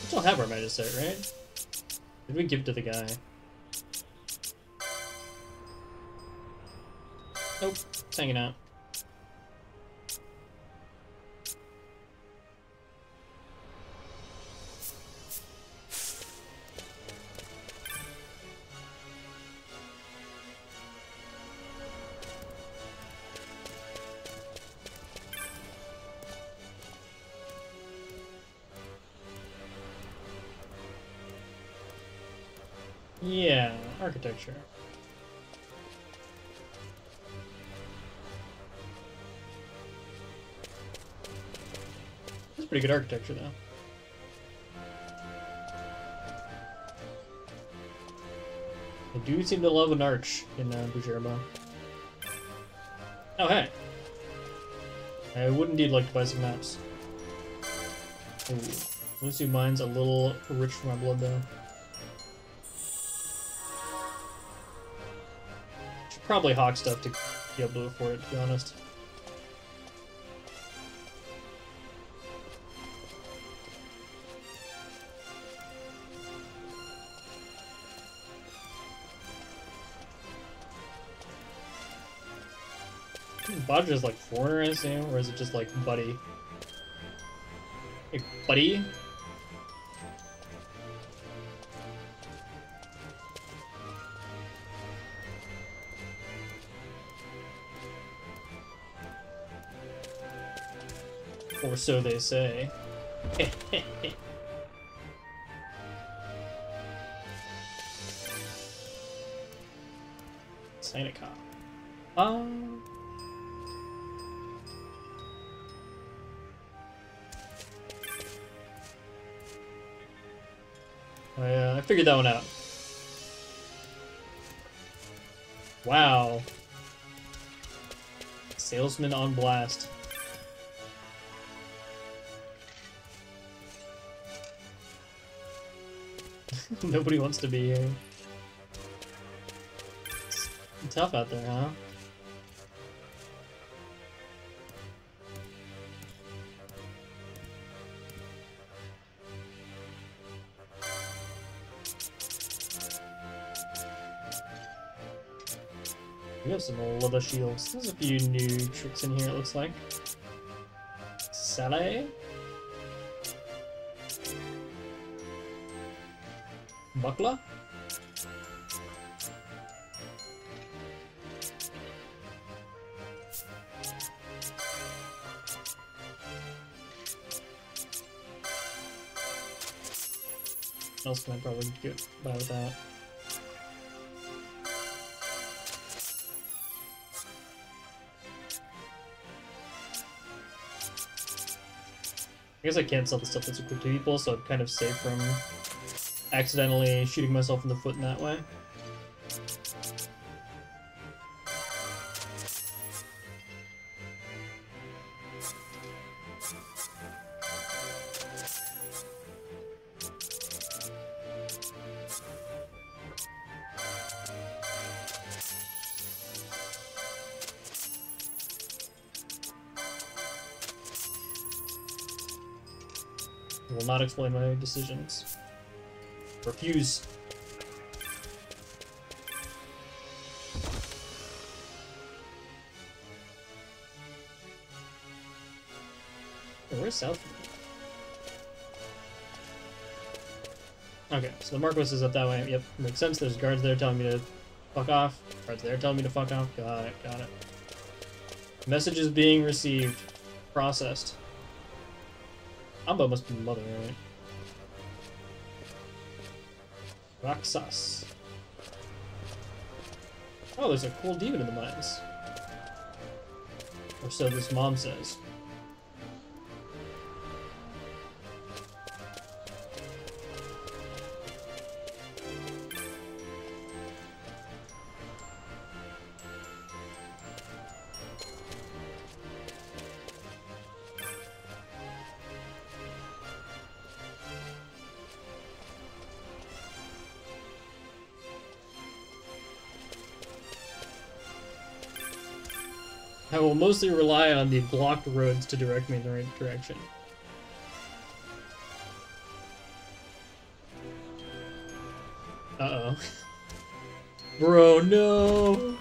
We still have our Magicite, right? Did we give to the guy? Nope, it's hanging out. Architecture. That's pretty good architecture, though. I do seem to love an arch in uh. Oh, hey. I would indeed like to buy some maps. Ooh. Lhusu mine's a little rich for my blood, though. Probably hawk stuff to be able to afford it, to be honest. Bodge is like foreigner, I assume, or is it just like buddy? Buddy? Or so they say. <laughs> Seneca. Um. I, uh, I figured that one out. Wow. Salesman on blast. Nobody wants to be here. It's tough out there, huh? We have some leather shields. There's a few new tricks in here, it looks like. Saleh? Buckler? Else can I probably get by with that? I guess I can't sell the stuff that's equipped to people, so I'm kind of safe from accidentally shooting myself in the foot in that way. Will not explain my decisions. Refuse. Where's South? Okay, so the Marquis is up that way. Yep, makes sense. There's guards there telling me to fuck off. Guards there telling me to fuck off. Got it, got it. Message is being received. Processed. Amba must be the mother, right? Raksas. Oh, there's a cool demon in the mines. Or so this mom says. Mostly rely on the blocked roads to direct me in the right direction. Uh-oh. <laughs> Bro, no!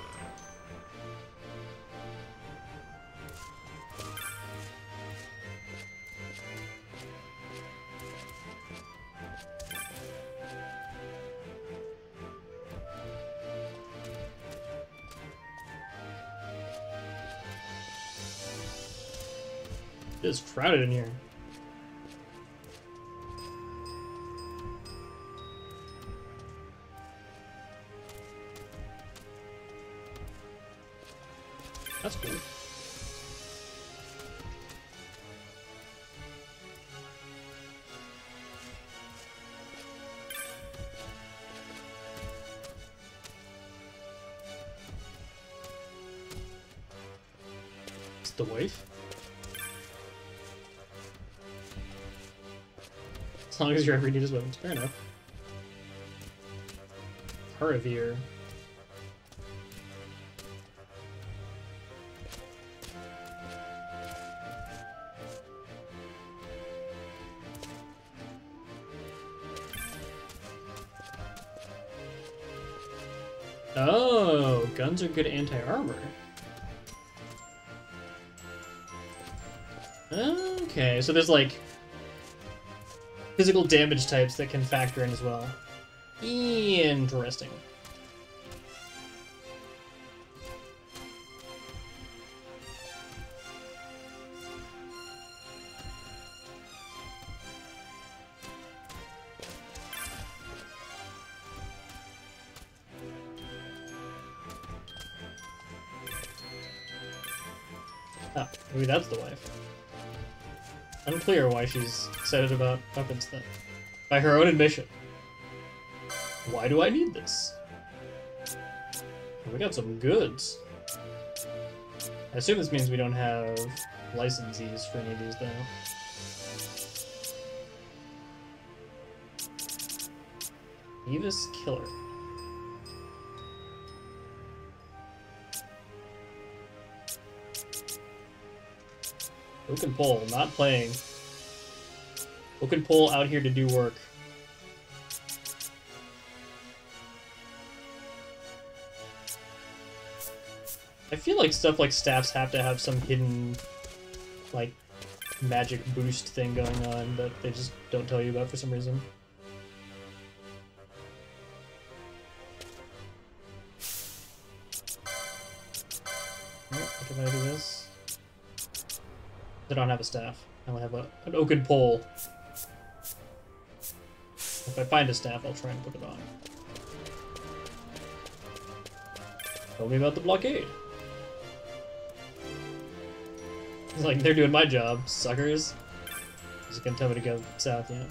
Crowded in here. Long as your every need is weapons, fair enough. Haravir. Oh, guns are good anti-armor. Okay, so there's like physical damage types that can factor in as well. Interesting. Ah, maybe that's the wife. Unclear why she's excited about weapons then. By her own admission. Why do I need this? We got some goods. I assume this means we don't have licensees for any of these, though. Avis Killer. Oaken pole, not playing. Oaken pole out here to do work. I feel like stuff like staffs have to have some hidden, like, magic boost thing going on that they just don't tell you about for some reason. I don't have a staff. I only have a, an oaken pole. If I find a staff, I'll try and put it on. Tell me about the blockade. It's like, they're doing my job, suckers. Just gonna tell me to go south, yeah.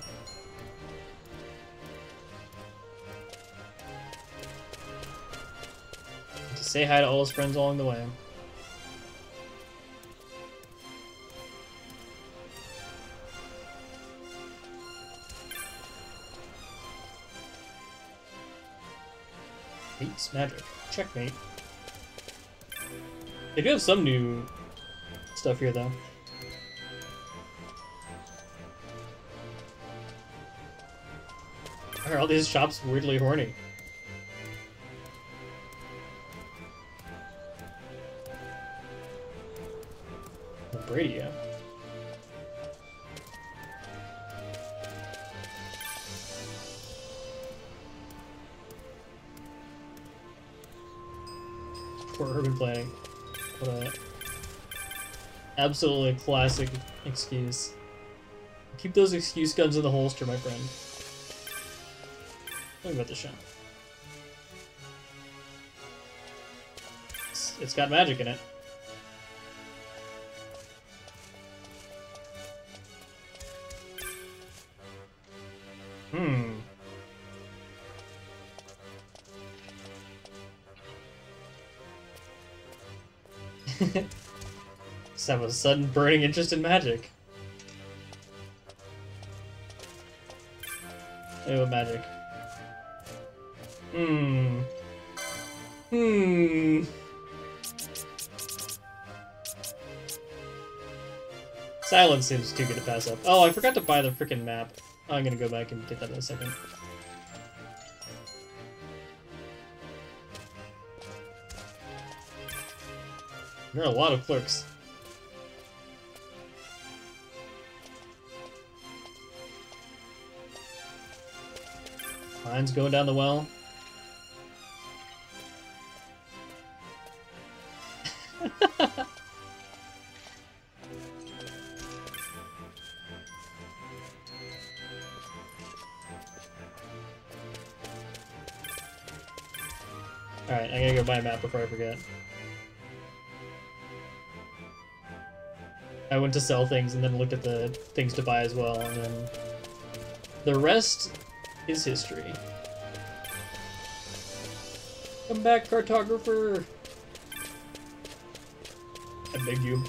To say hi to all his friends along the way. Hates magic. Checkmate. They do have some new stuff here, though. Why are all these shops weirdly horny? Brady. Urban planning. What uh, a absolutely classic excuse. Keep those excuse guns in the holster, my friend. Think about the shot. It's, it's got magic in it. Have a sudden burning interest in magic. Oh, magic. Hmm. Hmm. Silence seems too good to pass up. Oh, I forgot to buy the freaking map. I'm gonna go back and get that in a second. There are a lot of clerks. Mine's going down the well. <laughs> Alright, I gotta go buy a map before I forget. I went to sell things and then looked at the things to buy as well, and then the rest is history. Come back, cartographer! I beg you.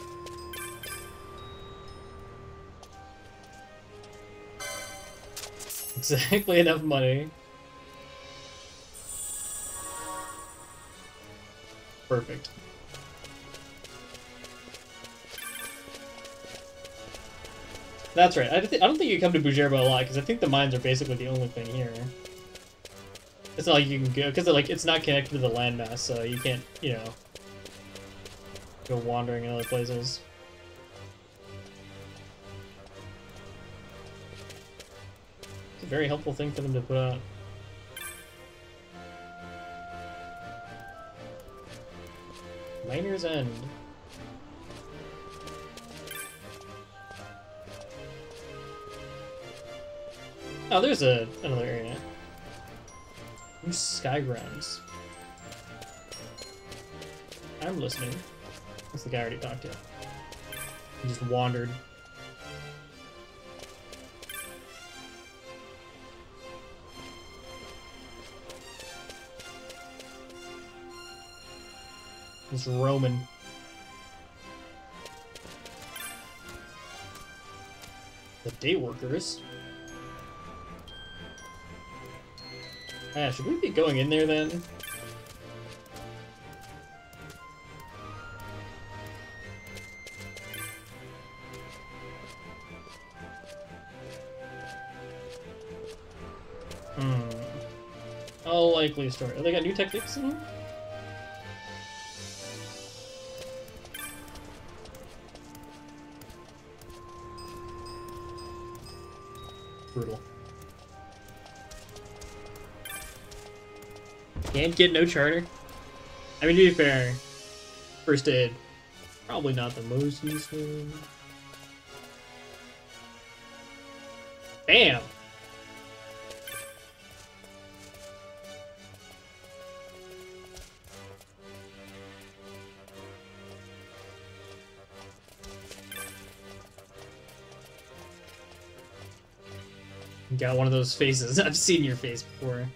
Exactly enough money. Perfect. That's right. I, th I don't think you come to Bhujerba a lot because I think the mines are basically the only thing here. It's not like you can go because like it's not connected to the landmass, so you can't, you know, go wandering in other places. It's a very helpful thing for them to put out. Miner's End. Oh, there's a another area. New Skygrounds. I'm listening. That's the guy I already talked to. He just wandered. He's Roman. The day workers. Yeah, should we be going in there then? Hmm. Oh, likely story. Oh, they got new techniques in? Can't get no charter. I mean, to be fair, first aid, probably not the most useful. Bam! Got one of those faces. <laughs> I've seen your face before.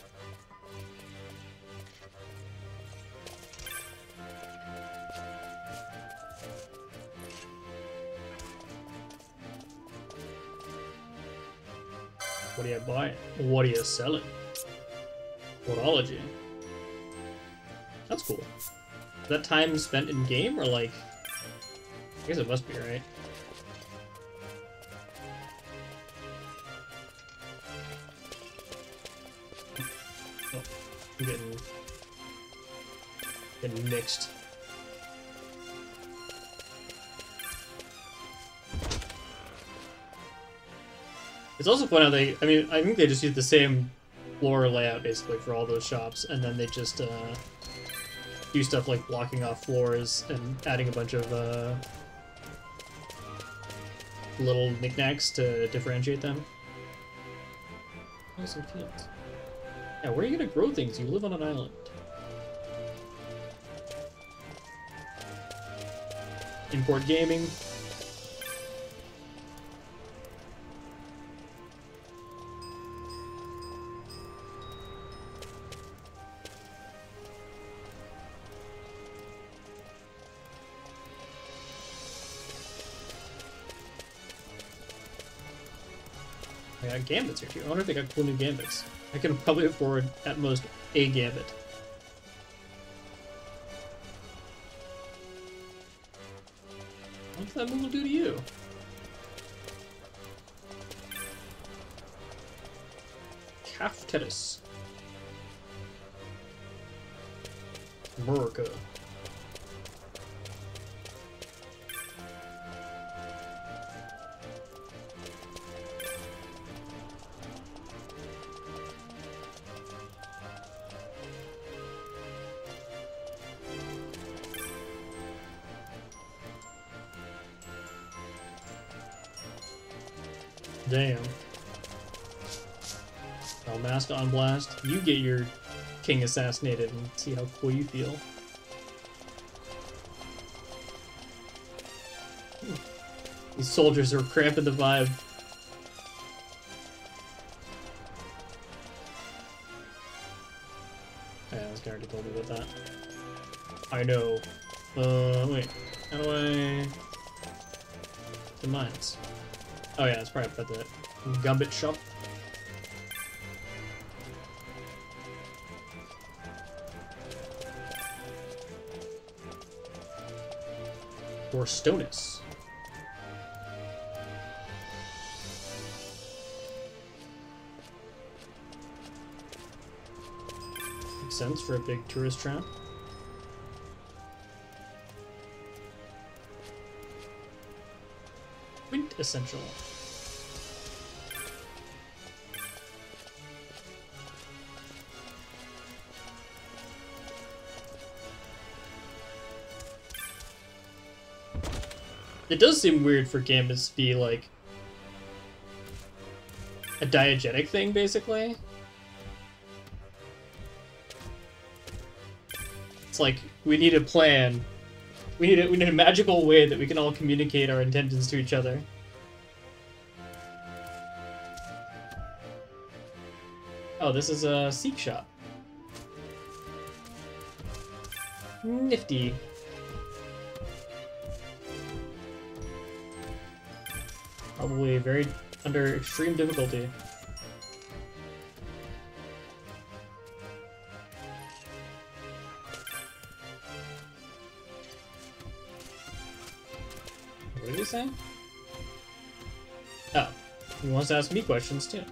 What are you selling? Horology. That's cool. Is that time spent in game or like? I guess it must be right. Oh, I'm getting getting mixed. It's also fun how they, I mean, I think they just use the same floor layout basically for all those shops, and then they just uh, do stuff like blocking off floors and adding a bunch of uh, little knickknacks to differentiate them. Oh, some fields. Yeah, where are you gonna grow things? You live on an island. Import gaming. gambits here too. I wonder if they got cool new gambits. I can probably afford at most a gambit. What's that move will do to you? Cafteris. America. Blast. You get your king assassinated and see how cool you feel. These soldiers are cramping the vibe. Yeah, this guy already told me about that. I know. Uh, wait. How do I... The mines. Oh yeah, it's probably about the Gambit shop. Dorstonis. Makes sense for a big tourist trap. Quintessential. It does seem weird for Gambits to be like a diegetic thing, basically. It's like we need a plan. We need a, we need a magical way that we can all communicate our intentions to each other. Oh, this is a Seeq shop. Nifty. Probably very under extreme difficulty. What did he say? Oh, he wants to ask me questions too.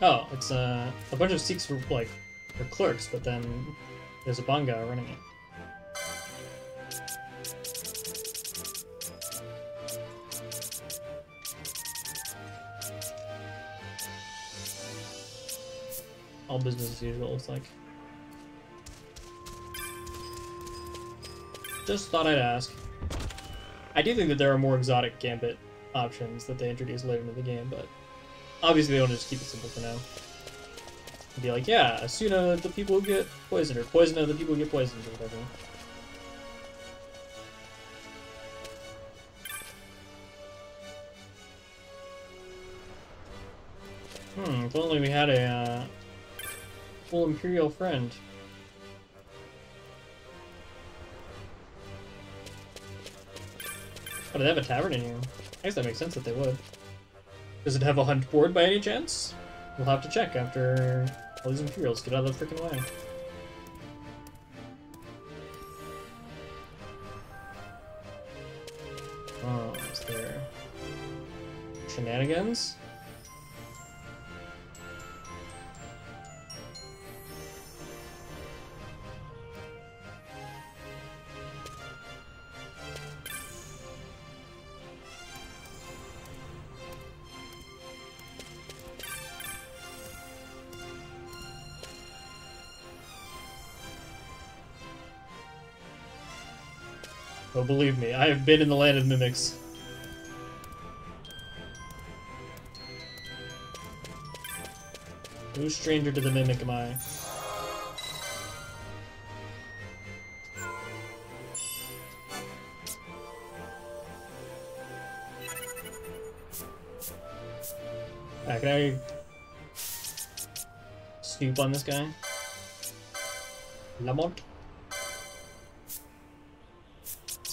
Oh, it's uh, a bunch of Seeqs for like for clerks, but then there's a Bangaa running it. All business as usual, looks like. Just thought I'd ask. I do think that there are more exotic Gambit options that they introduce later in the game, but obviously they want to just keep it simple for now. And be like, yeah, Esuna the people who get poisoned, or Poisona the people who get poisoned, or whatever. Hmm, if only we had a uh, full Imperial friend. Oh, do they have a tavern in here? I guess that makes sense that they would. Does it have a hunt board by any chance? We'll have to check after all these Imperials get out of the freaking way. Oh, is there shenanigans? Believe me, I have been in the land of mimics. No stranger to the mimic am I. Ah, can I snoop on this guy? Lamont?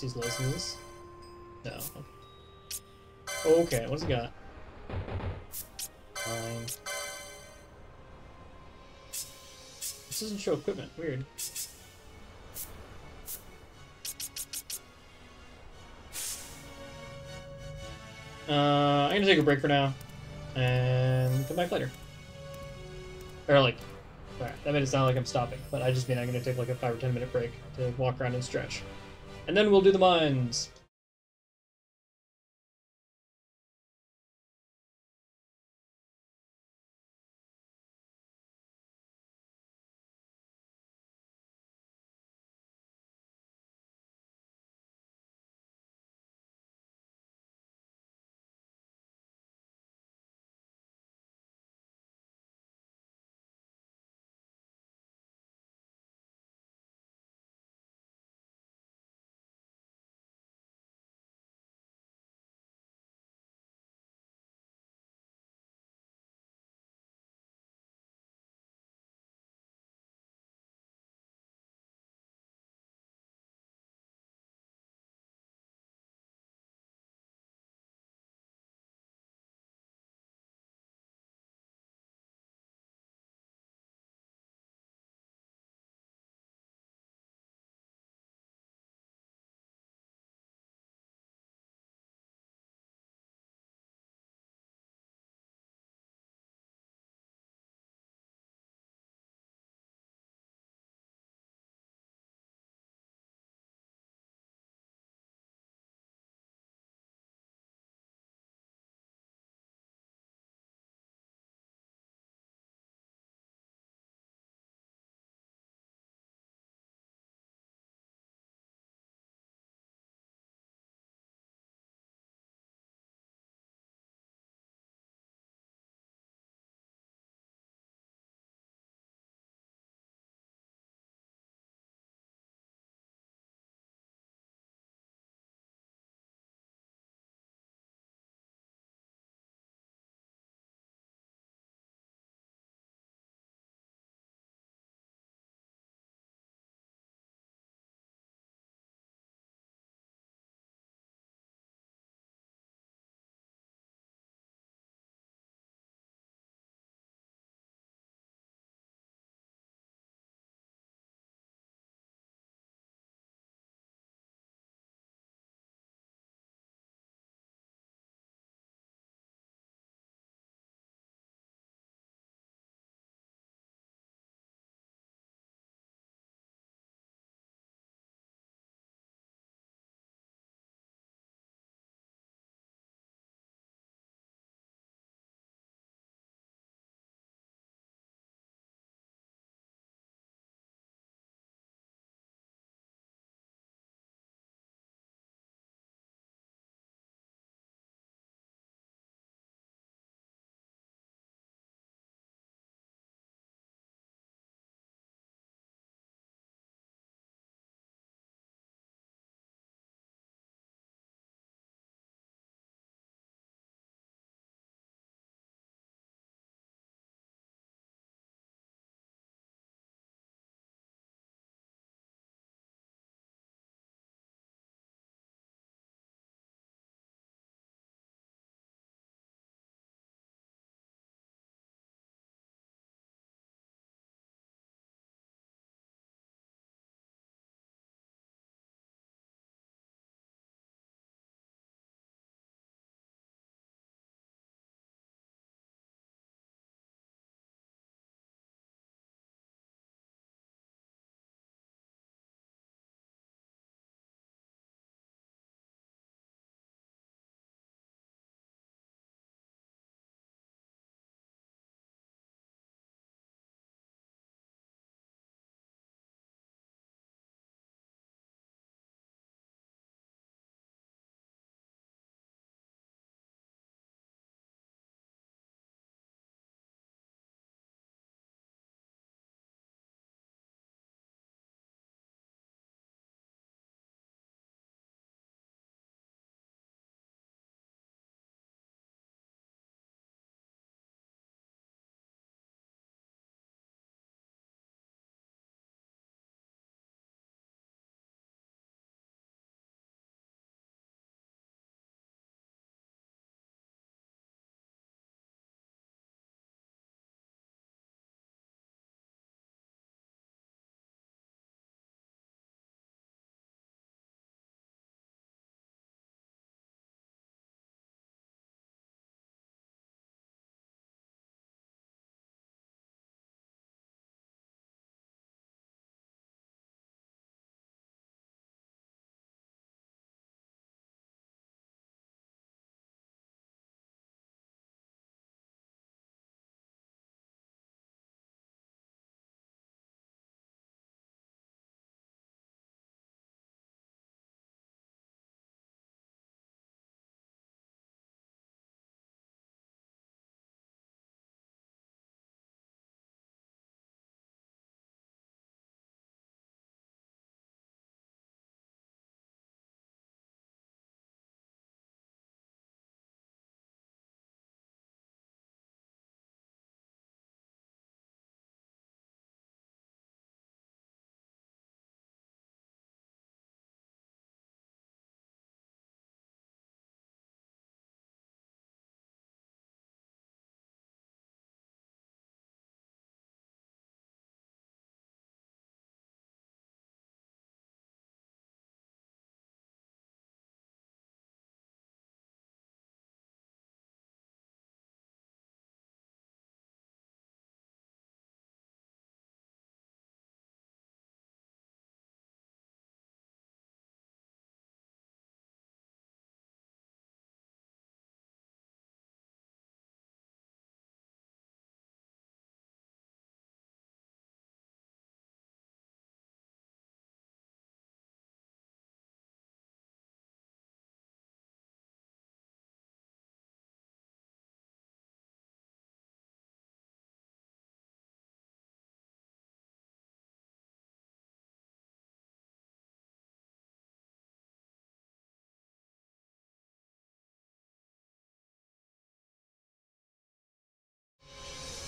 His licenses? No. Okay, what's he got? Fine. This doesn't show equipment. Weird. Uh, I'm gonna take a break for now, and come back later. Or like, that made it sound like I'm stopping, but I just mean I'm gonna take like a five or ten minute break to walk around and stretch, and then we'll do the mines.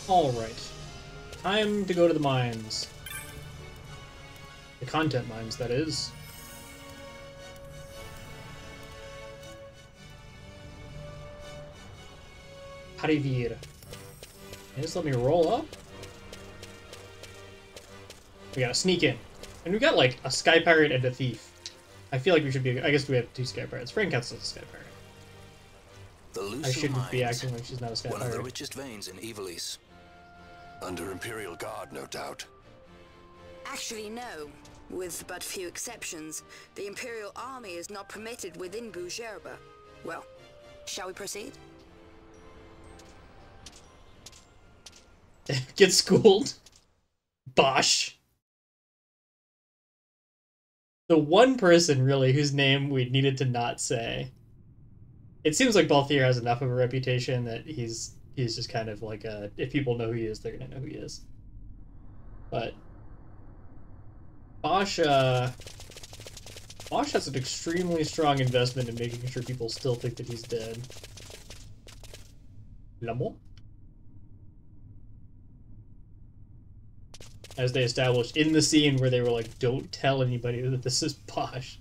Alright. Time to go to the mines. The content mines, that is. Harivir. Just let me roll up. We gotta sneak in. And we got like a Sky Pirate and a Thief. I feel like we should be. I guess we have two Sky Pirates. Fran counts as a Sky Pirate. The I shouldn't be acting like she's not a Sky one of the richest veins in Ivalice. Under Imperial Guard, no doubt. Actually, no. With but few exceptions, the Imperial Army is not permitted within Bhujerba. Well, shall we proceed? <laughs> Get schooled. Basch. The one person, really, whose name we needed to not say. It seems like Balthier has enough of a reputation that he's he's just kind of like a if people know who he is, they're gonna know who he is. But uh Basch has an extremely strong investment in making sure people still think that he's dead. L'amour? as they established in the scene where they were like, "Don't tell anybody that this is Basch."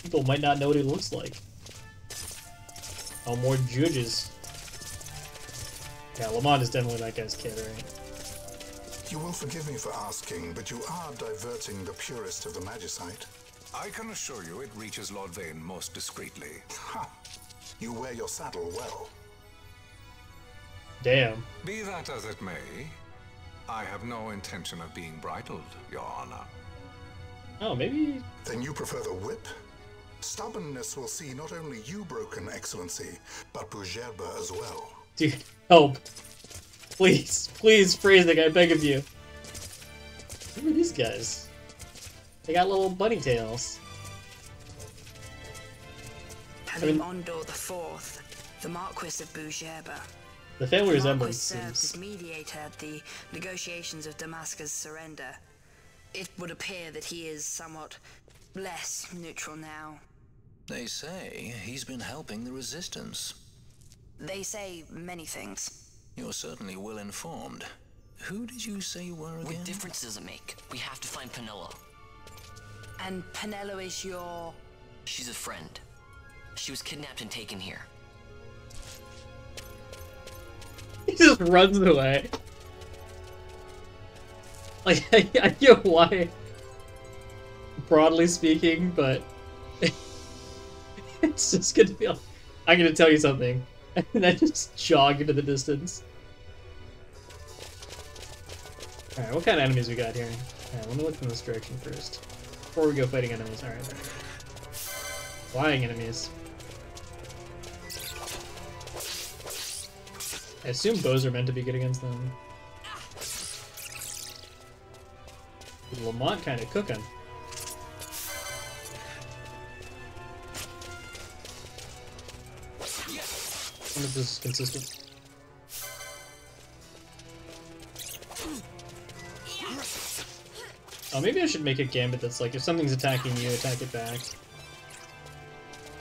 People might not know what he looks like. Oh, more judges. Yeah, Lamont is definitely that guy's kid, right? You will forgive me for asking, but you are diverting the purest of the Magicite. I can assure you it reaches Lord Vayne most discreetly. Ha! You wear your saddle well. Damn. Be that as it may, I have no intention of being bridled, Your Honor. Oh, maybe. Then you prefer the whip? Stubbornness will see not only you broken, Excellency, but Bhujerba as well. Dude, help. Please, please, Phrasing, I beg of you. Who are these guys? They got little bunny tails. Having the Fourth, the Marquis of Bhujerba. The family The resemblance Marquis served seems. as mediator at the negotiations of Dalmasca's surrender. It would appear that he is somewhat less neutral now. They say he's been helping the resistance. They say many things. You're certainly well informed. Who did you say you were again? What difference does it make? We have to find Penelo. And Penelo is your. She's a friend. She was kidnapped and taken here. He just runs away. Like, I, <laughs> I get why, broadly speaking, but <laughs> it's just gonna like, I'm gonna tell you something. <laughs> And then just jog into the distance. Alright, what kind of enemies we got here? Alright, let me look in this direction first. Before we go fighting enemies. Alright. Flying enemies. I assume bows are meant to be good against them. Lamont kind of cooking. This is consistent. Oh, maybe I should make a gambit that's like, if something's attacking you, attack it back.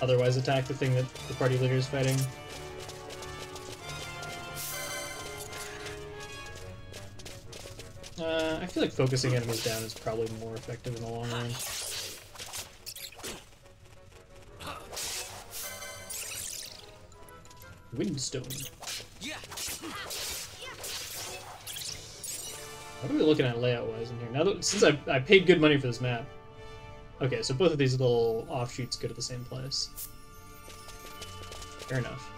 Otherwise, attack the thing that the party leader is fighting. Uh, I feel like focusing enemies down is probably more effective in the long run. Windstone. What are we looking at layout-wise in here? Now that since I, I paid good money for this map. Okay, so both of these little offshoots go to the same place. Fair enough.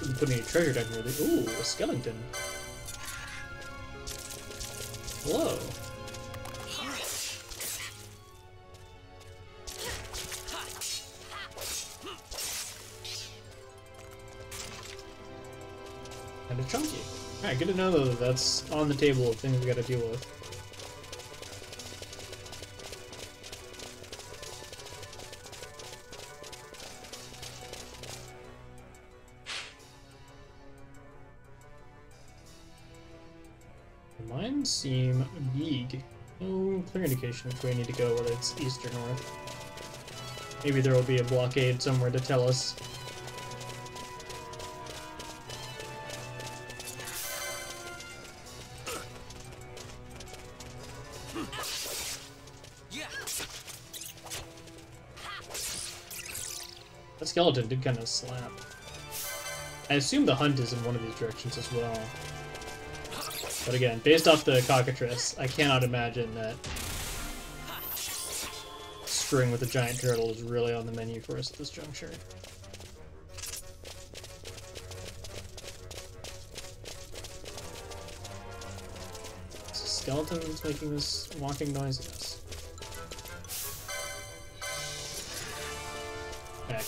Didn't put any treasure down here. Ooh, a skeleton. Hello. Kind of chunky. Alright, good to know though that that's on the table of things we gotta deal with. The mine seem big. No clear indication of where we need to go, whether it's east or north. Maybe there will be a blockade somewhere to tell us. Skeleton did kind of slap. I assume the hunt is in one of these directions as well. But again, based off the cockatrice, I cannot imagine that string with a giant turtle is really on the menu for us at this juncture. Is a skeleton that's making this walking noise?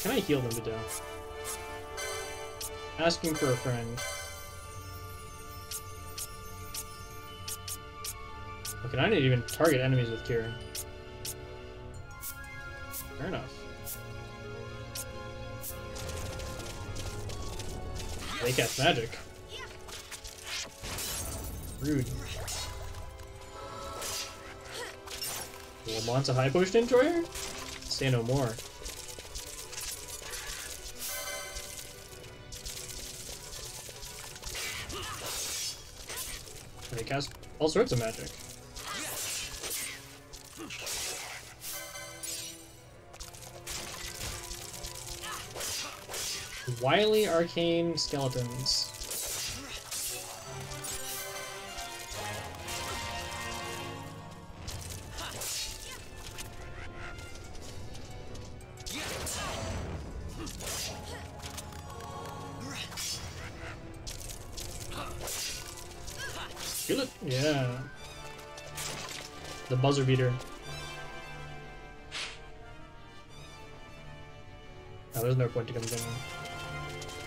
Can I heal them to death? Asking for a friend. Okay, I didn't even target enemies with Kieran. Fair enough. They cast magic. Rude. Lamont's a high potion enjoyer? Say no more. They cast all sorts of magic. Wily arcane skeletons. Buzzer beater. Oh, there's no point to come down.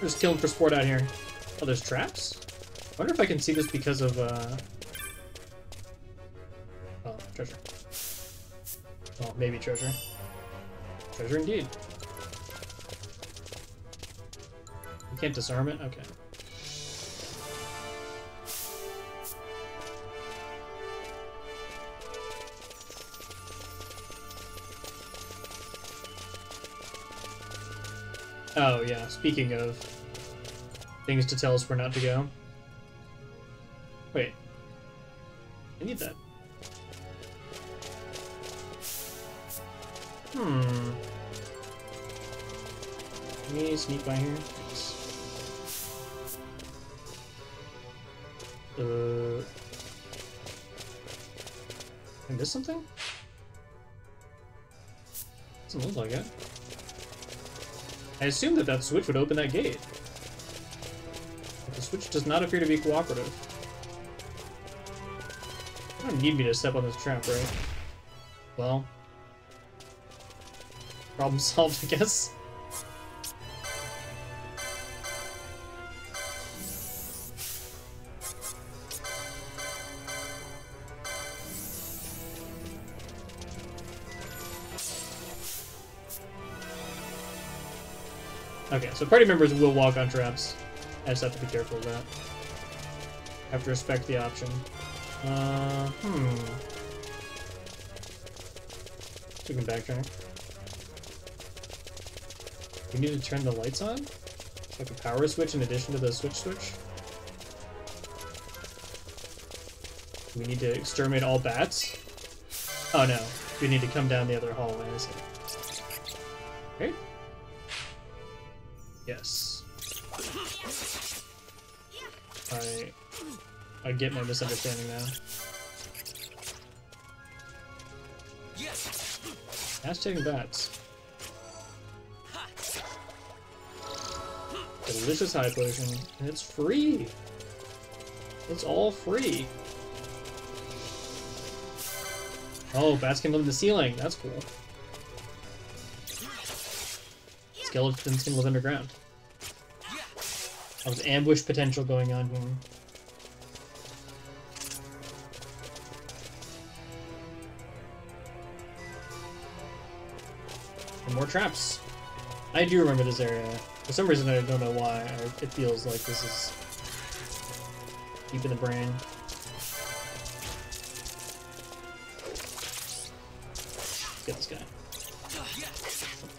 Just killing for sport out here. Oh, there's traps? I wonder if I can see this because of, uh... Oh, treasure. Oh, maybe treasure. Treasure indeed. You can't disarm it? Okay. Speaking of things to tell us where not to go. Assumed that that switch would open that gate. But the switch does not appear to be cooperative. You don't need me to step on this trap, right? Well... Problem <laughs> solved, I guess. So party members will walk on traps. I just have to be careful of that. have to respect the option. Uh, hmm. We can backtrack. We need to turn the lights on? Like a power switch in addition to the switch switch? We need to exterminate all bats? Oh no, we need to come down the other hallway, I see. Yes. I I get my misunderstanding now. Yes. That's taking bats. Delicious high potion. And it's free. It's all free. Oh, bats can live in the ceiling. That's cool. Skeletons can live underground. There's ambush potential going on here. And more traps. I do remember this area. For some reason, I don't know why. it feels like this is deep in the brain. Let's get this guy.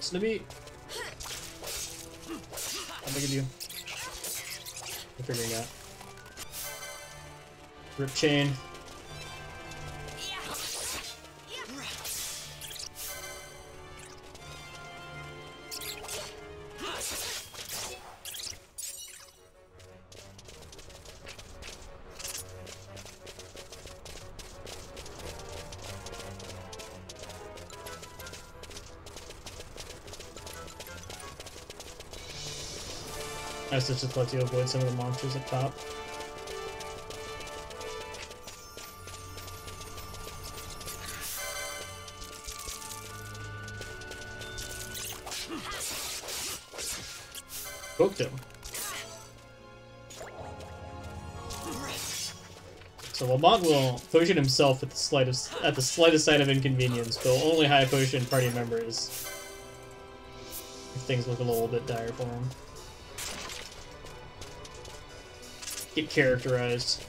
Snippy! How at you? I'm figuring out. Rip chain. Nice to just let you avoid some of the monsters up top. Booked him. So Lamont will potion himself at the slightest at the slightest sign of inconvenience, but only high potion party members if things look a little bit dire for him. Get characterized.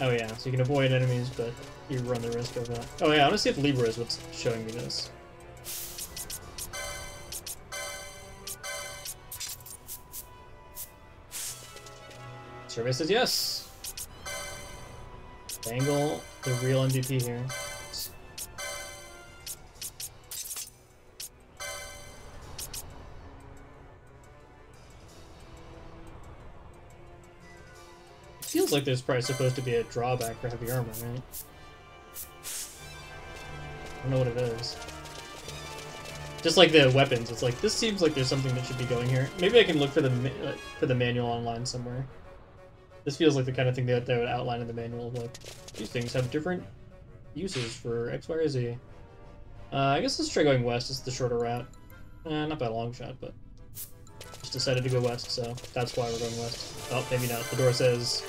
Oh yeah, so you can avoid enemies, but you run the risk of that. Oh yeah, I want to see if Libra is what's showing me this. Survey says yes. Bangle, the real MVP here. Feels like there's probably supposed to be a drawback for heavy armor, right? I don't know what it is. Just like the weapons, it's like this seems like there's something that should be going here. Maybe I can look for the uh, for the manual online somewhere. This feels like the kind of thing that they would outline in the manual. Like these things have different uses for X, Y, or Z. Uh, I guess let's try going west. It's the shorter route. Eh, not by a long shot, but just decided to go west, so that's why we're going west. Oh, maybe not. The door says,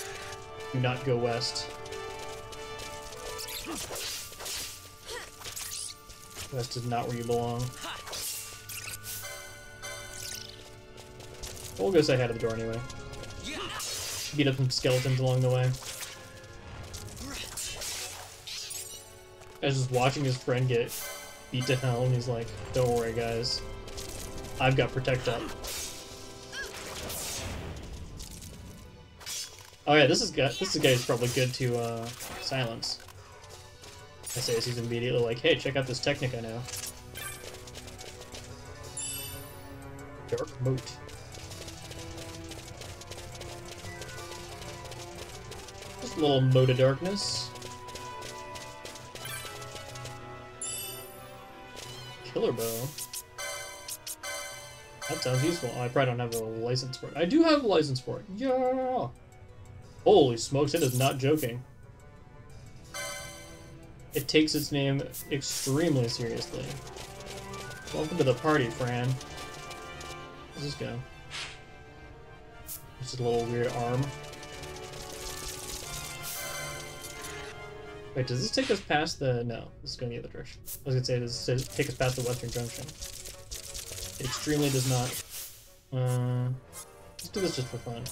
"Do not go west." West is not where you belong. We'll go say hi to the door anyway. Beat up some skeletons along the way. I was just watching his friend get beat to hell, and he's like, "Don't worry, guys, I've got protect up." Oh yeah, this is good. This guy is probably good to uh, silence. I say as he's immediately like, "Hey, check out this technique I know." Dark moat. Just a little moat of darkness. Killer bow. That sounds useful. I probably don't have a license for it. I do have a license for it. Yeah. Holy smokes, it is not joking. It takes its name extremely seriously. Welcome to the party, Fran. Where's this go? Just a little weird arm. Wait, does this take us past the... No, this is going the other direction. I was gonna say, does this take us past the Western Junction? It extremely does not. Uh, let's do this just for fun.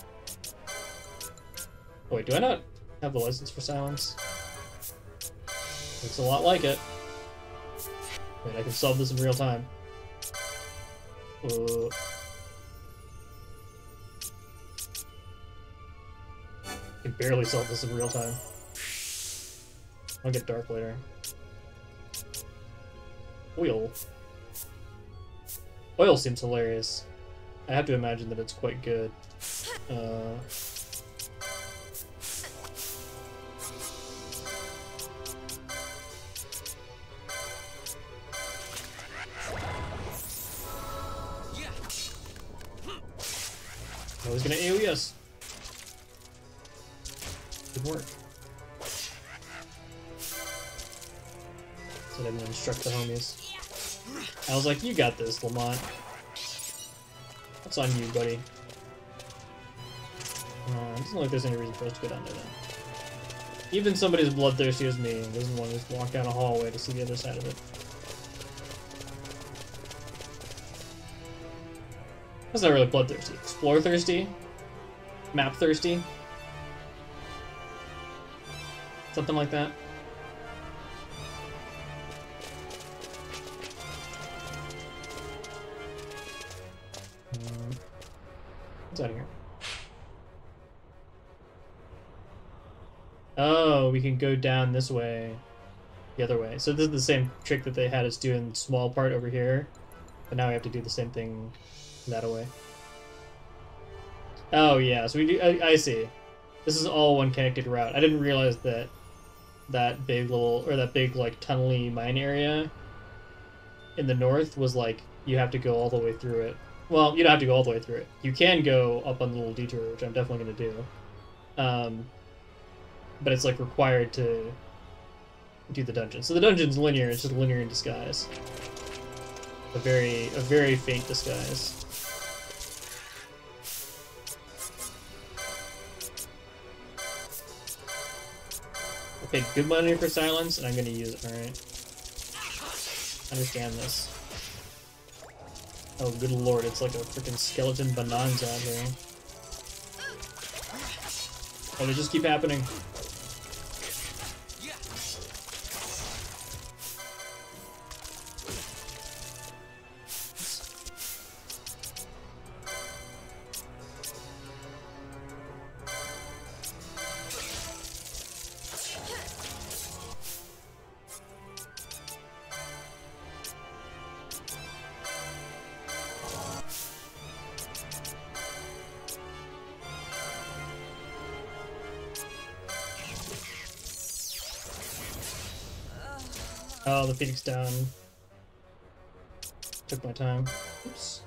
Oh, wait, do I not have the license for silence? Looks a lot like it. Wait, I can solve this in real time. Uh... I can barely solve this in real time. I'll get dark later. Oil. Oil seems hilarious. I have to imagine that it's quite good. Uh... I was gonna AoE us. Good work. So I didn't instruct the homies. I was like, you got this, Lamont. What's on you, buddy? Uh, doesn't look like there's any reason for us to go down there then. Even somebody as bloodthirsty as me doesn't want to just walk down a hallway to see the other side of it. That's not really bloodthirsty. Explore thirsty? Map thirsty? Something like that. What's out of here? Oh, we can go down this way. The other way. So this is the same trick that they had us do in small part over here. But now we have to do the same thing that away. Oh yeah, so we do. I, I, see. This is all one connected route. I didn't realize that that big little or that big like tunnely mine area in the north was like you have to go all the way through it. Well, you don't have to go all the way through it. You can go up on the little detour, which I'm definitely going to do. Um, but it's like required to do the dungeon. So the dungeon's linear. It's just linear in disguise. A very, a very faint disguise. Paid good money for silence, and I'm gonna use it. All right. Understand this. Oh, good lord! It's like a freaking skeleton bonanza out here. Oh, they just keep happening. Oh, the Phoenix down. Took my time. Oops.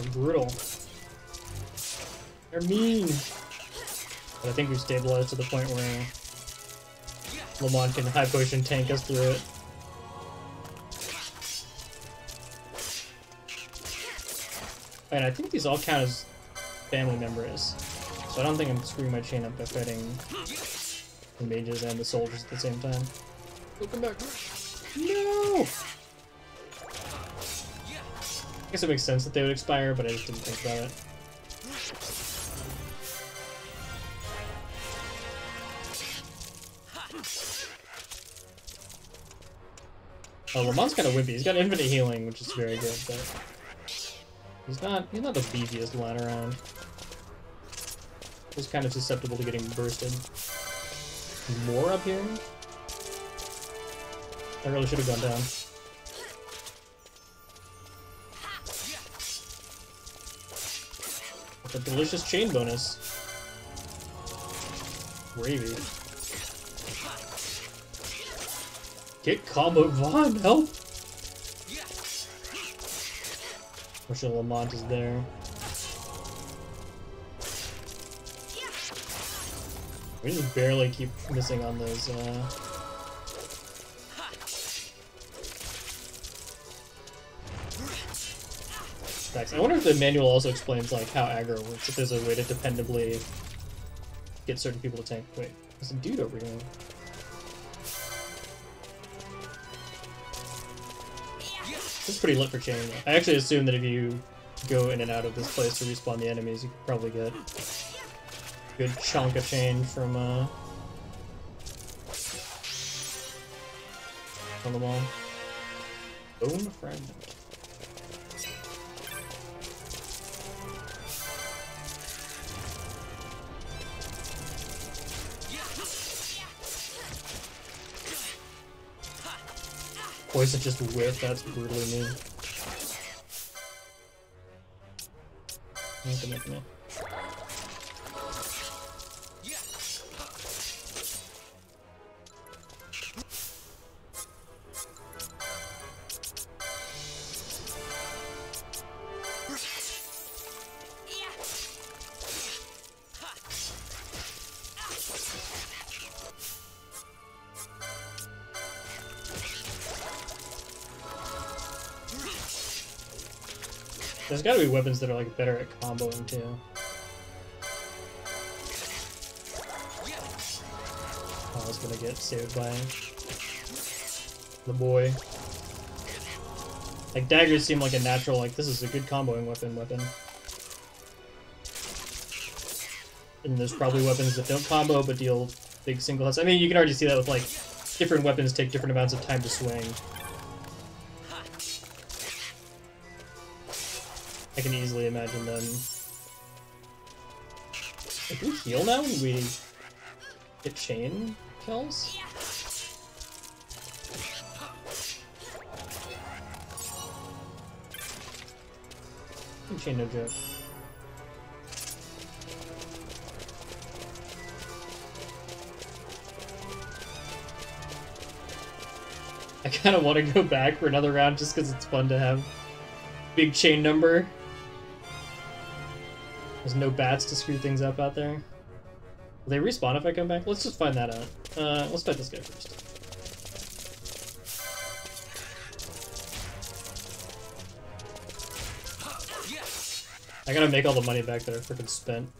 Are brutal. They're mean. But I think we've stabilized to the point where Lamont can high potion tank us through it. And I think these all count as family members. So I don't think I'm screwing my chain up by fighting the mages and the soldiers at the same time. Back. I guess it makes sense that they would expire, but I just didn't think about it. Oh, Lamont's kind of wimpy. He's got infinite healing, which is very good, but he's not he's not the beefiest line around. He's kind of susceptible to getting bursted. More up here? I really should have gone down. The delicious chain bonus. Gravy. Get combo Vaan, help! Wish Lamont is there. We just barely keep missing on those, uh... I wonder if the manual also explains, like, how aggro works, if there's a way to dependably get certain people to tank. Wait, there's a dude over here. This is pretty lit for chain. I actually assume that if you go in and out of this place to respawn the enemies, you could probably get a good chunk of chain from, uh... From them all. Bone fragment. Poison just whiff, that's brutally mean. Gotta be weapons that are like better at comboing too. I was gonna get saved by the boy. Like daggers seem like a natural, like this is a good comboing weapon weapon. And there's probably weapons that don't combo but deal big single hits. I mean, you can already see that with like different weapons take different amounts of time to swing. I can easily imagine them. If we heal now and we get chain kills? Chain no joke. I kind of want to go back for another round just because it's fun to have big chain number. There's no bats to screw things up out there. Will they respawn if I come back? Let's just find that out. Uh, let's fight this guy first. I gotta make all the money back that I freaking spent.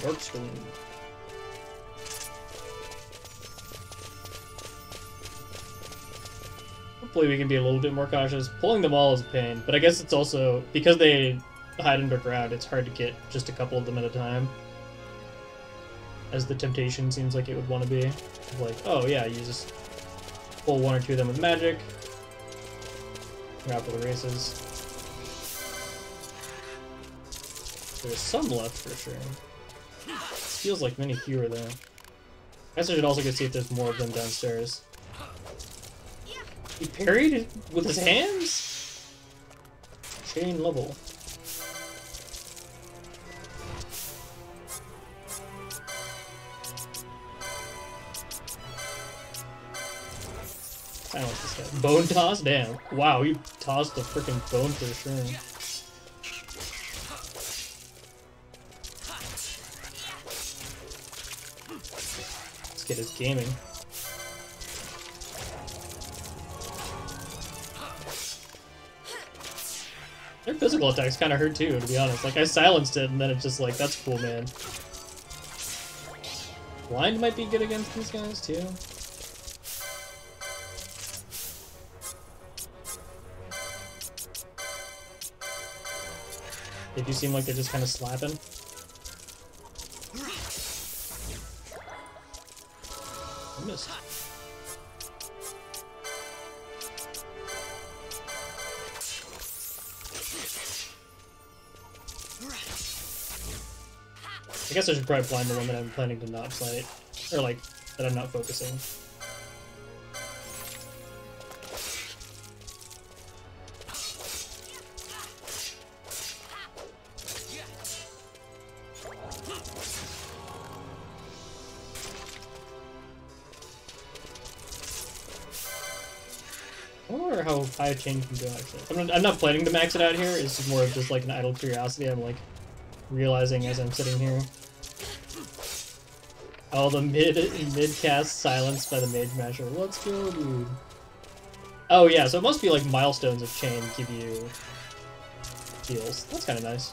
Darkstone. Hopefully we can be a little bit more cautious. Pulling them all is a pain, but I guess it's also, because they hide underground, it's hard to get just a couple of them at a time. As the temptation seems like it would want to be. Like, oh yeah, you just pull one or two of them with magic. You're the races. There's some left for sure. Feels like many fewer though. I guess I should also go see if there's more of them downstairs. He parried with his hands? Chain level. I don't like this guy. Bone toss? Damn. Wow, he tossed a freaking bone for sure. Let's get his gaming. Their physical attacks kind of hurt too, to be honest. Like, I silenced it, and then it's just like, that's cool, man. Blind might be good against these guys, too. They do seem like they're just kind of slapping. Guess I should probably blind the one that I'm planning to not fight. Or, like, that I'm not focusing. I wonder how high a chain can go, actually. I'm not, I'm not planning to max it out here, it's more of just, like, an idle curiosity. I'm, like, realizing as I'm sitting here. Oh, the mid mid cast silenced by the mage masher. Let's go, dude. Oh yeah, so it must be like milestones of chain give you heals. That's kind of nice.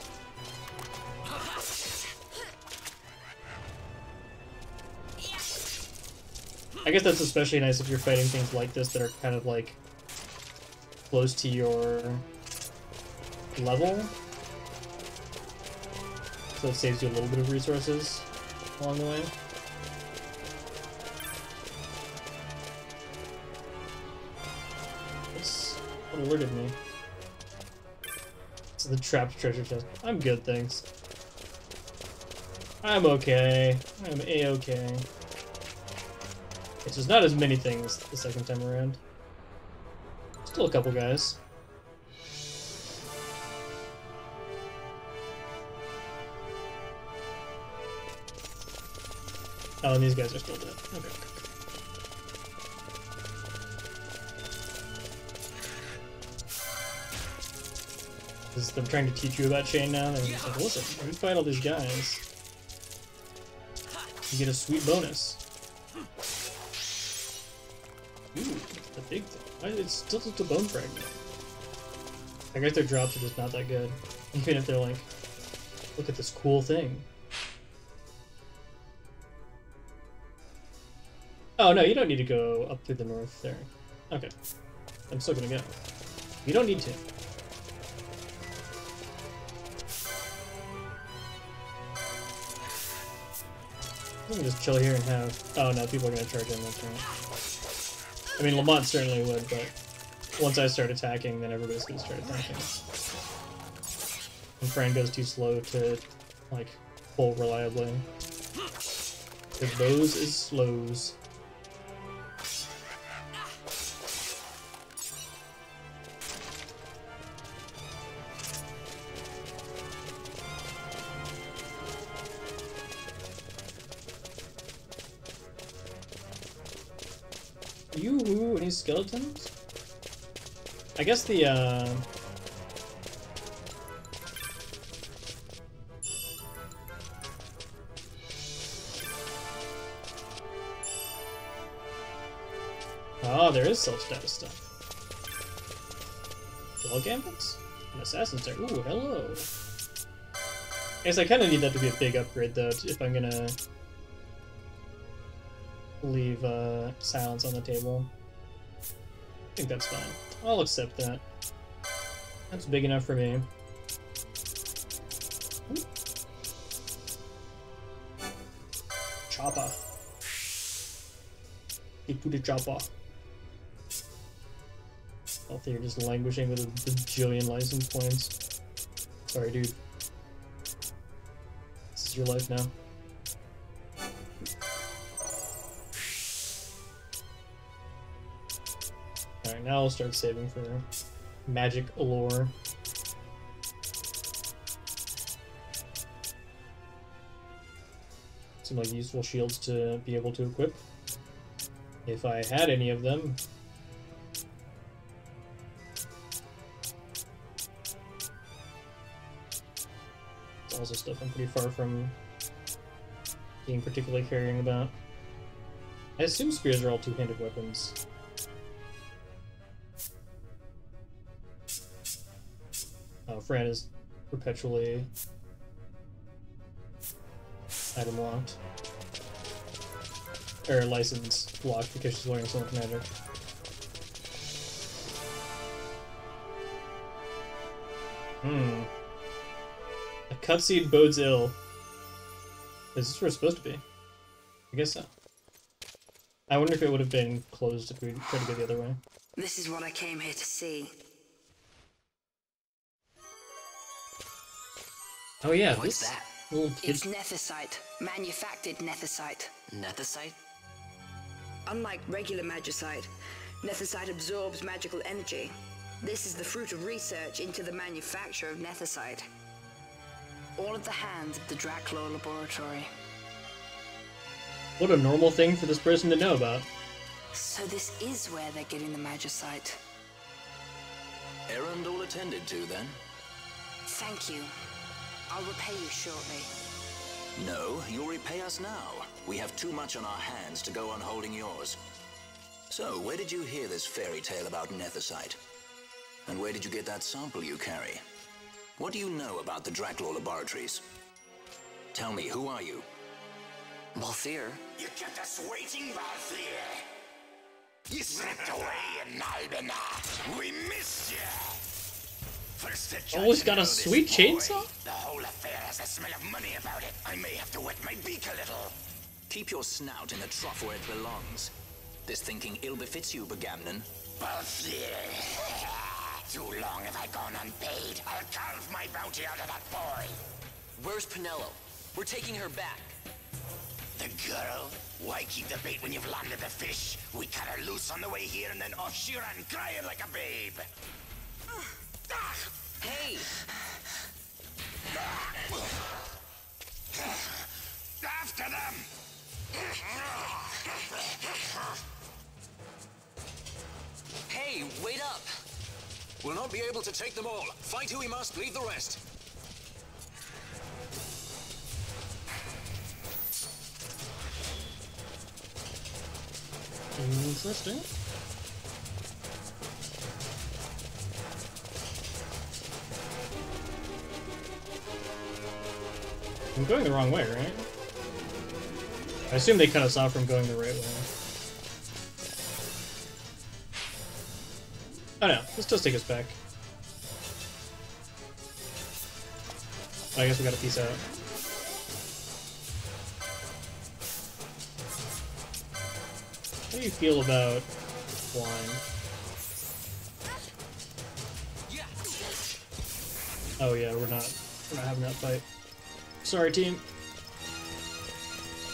I guess that's especially nice if you're fighting things like this that are kind of like close to your level. So it saves you a little bit of resources along the way. Alerted me. It's the trapped treasure chest. I'm good, thanks. I'm okay. I'm a-okay. It's just not as many things the second time around. Still a couple guys. Oh, and these guys are still dead. Okay. Is them trying to teach you about chain now, and it's like, listen, you fight all these guys, you get a sweet bonus. Ooh, the big thing. It's still just a bone fragment. I guess their drops are just not that good. <laughs> Even if they're like, look at this cool thing. Oh, no, you don't need to go up through the north there. Okay. I'm still gonna go. You don't need to. Can just chill here and have... Oh, no, people are gonna charge in, that's right. I mean, Lamont certainly would, but once I start attacking, then everybody's gonna start attacking. And Fran goes too slow to, like, pull reliably. Because those is slows. Skeletons? I guess the uh Oh, there is self-status stuff. Wall gambits? An assassin's there. Ooh, hello. I guess I kind of need that to be a big upgrade, though, if I'm gonna leave uh, silence on the table. I think that's fine. I'll accept that. That's big enough for me. Chopper. Get to the chopper. Healthy, you're just languishing with a bajillion license points. Sorry, dude. This is your life now. Now I'll start saving for magic allure. Seem like useful shields to be able to equip. If I had any of them. It's also stuff I'm pretty far from being particularly caring about. I assume spears are all two-handed weapons. Fran is perpetually item locked. Or license locked because she's learning so much magic. Hmm. A cutscene bodes ill. Is this where it's supposed to be? I guess so. I wonder if it would have been closed if we tried to go the other way. This is what I came here to see. Oh yeah, What's that? little kid. It's nethicite, manufactured nethicite. Nethicite? Unlike regular magicite, nethicite absorbs magical energy. This is the fruit of research into the manufacture of nethicite. All at the hands of the Draklor Laboratory. What a normal thing for this person to know about. So this is where they're getting the magicite. Errand all attended to, then? Thank you. I'll repay you shortly. No, you'll repay us now. We have too much on our hands to go on holding yours. So, where did you hear this fairy tale about nethicite? And where did you get that sample you carry? What do you know about the Draklor Laboratories? Tell me, who are you? Balthier? You kept us waiting, Balthier. You slipped away in Nalbina. We missed you. First the Oh, it's got a sweet boy. chainsaw? The whole affair has a smell of money about it. I may have to wet my beak a little. Keep your snout in the trough where it belongs. This thinking ill befits you, Ba'Gamnan. Balthier. <laughs> Too long have I gone unpaid. I'll carve my bounty out of that boy. Where's Penelo? We're taking her back. The girl? Why keep the bait when you've landed the fish? We cut her loose on the way here and then off she ran crying like a babe. Hey! After them! Hey, wait up! We'll not be able to take them all. Fight who we must, leave the rest. Interesting. I'm going the wrong way, right? I assume they cut us off from going the right way. Oh no, this does take us back. I guess we gotta peace out. How do you feel about flying? Oh yeah, we're not we're not having that fight. Sorry team.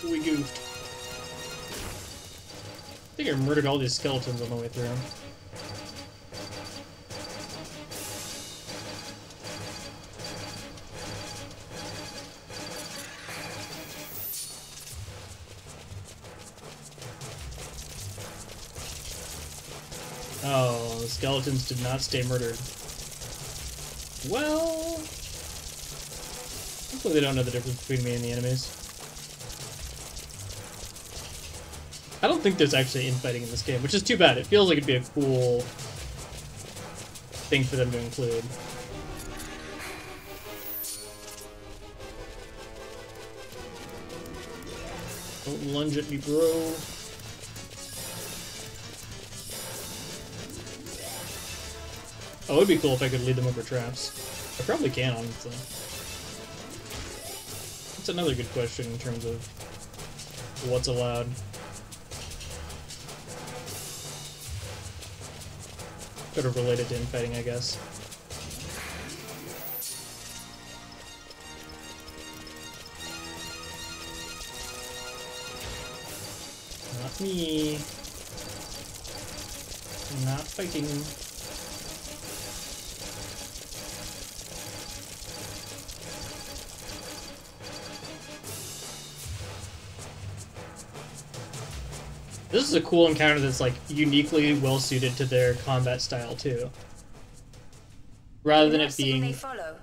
We goofed. I think I murdered all these skeletons on the way through. Oh, the skeletons did not stay murdered. Well... Hopefully they don't know the difference between me and the enemies. I don't think there's actually infighting in this game, which is too bad. It feels like it'd be a cool thing for them to include. Don't lunge at me, bro. Oh, it would be cool if I could lead them over traps. I probably can, honestly. That's another good question in terms of what's allowed. Sort of related to infighting, I guess. Not me. Not fighting. This is a cool encounter that's like uniquely well suited to their combat style too. Rather than it being They follow.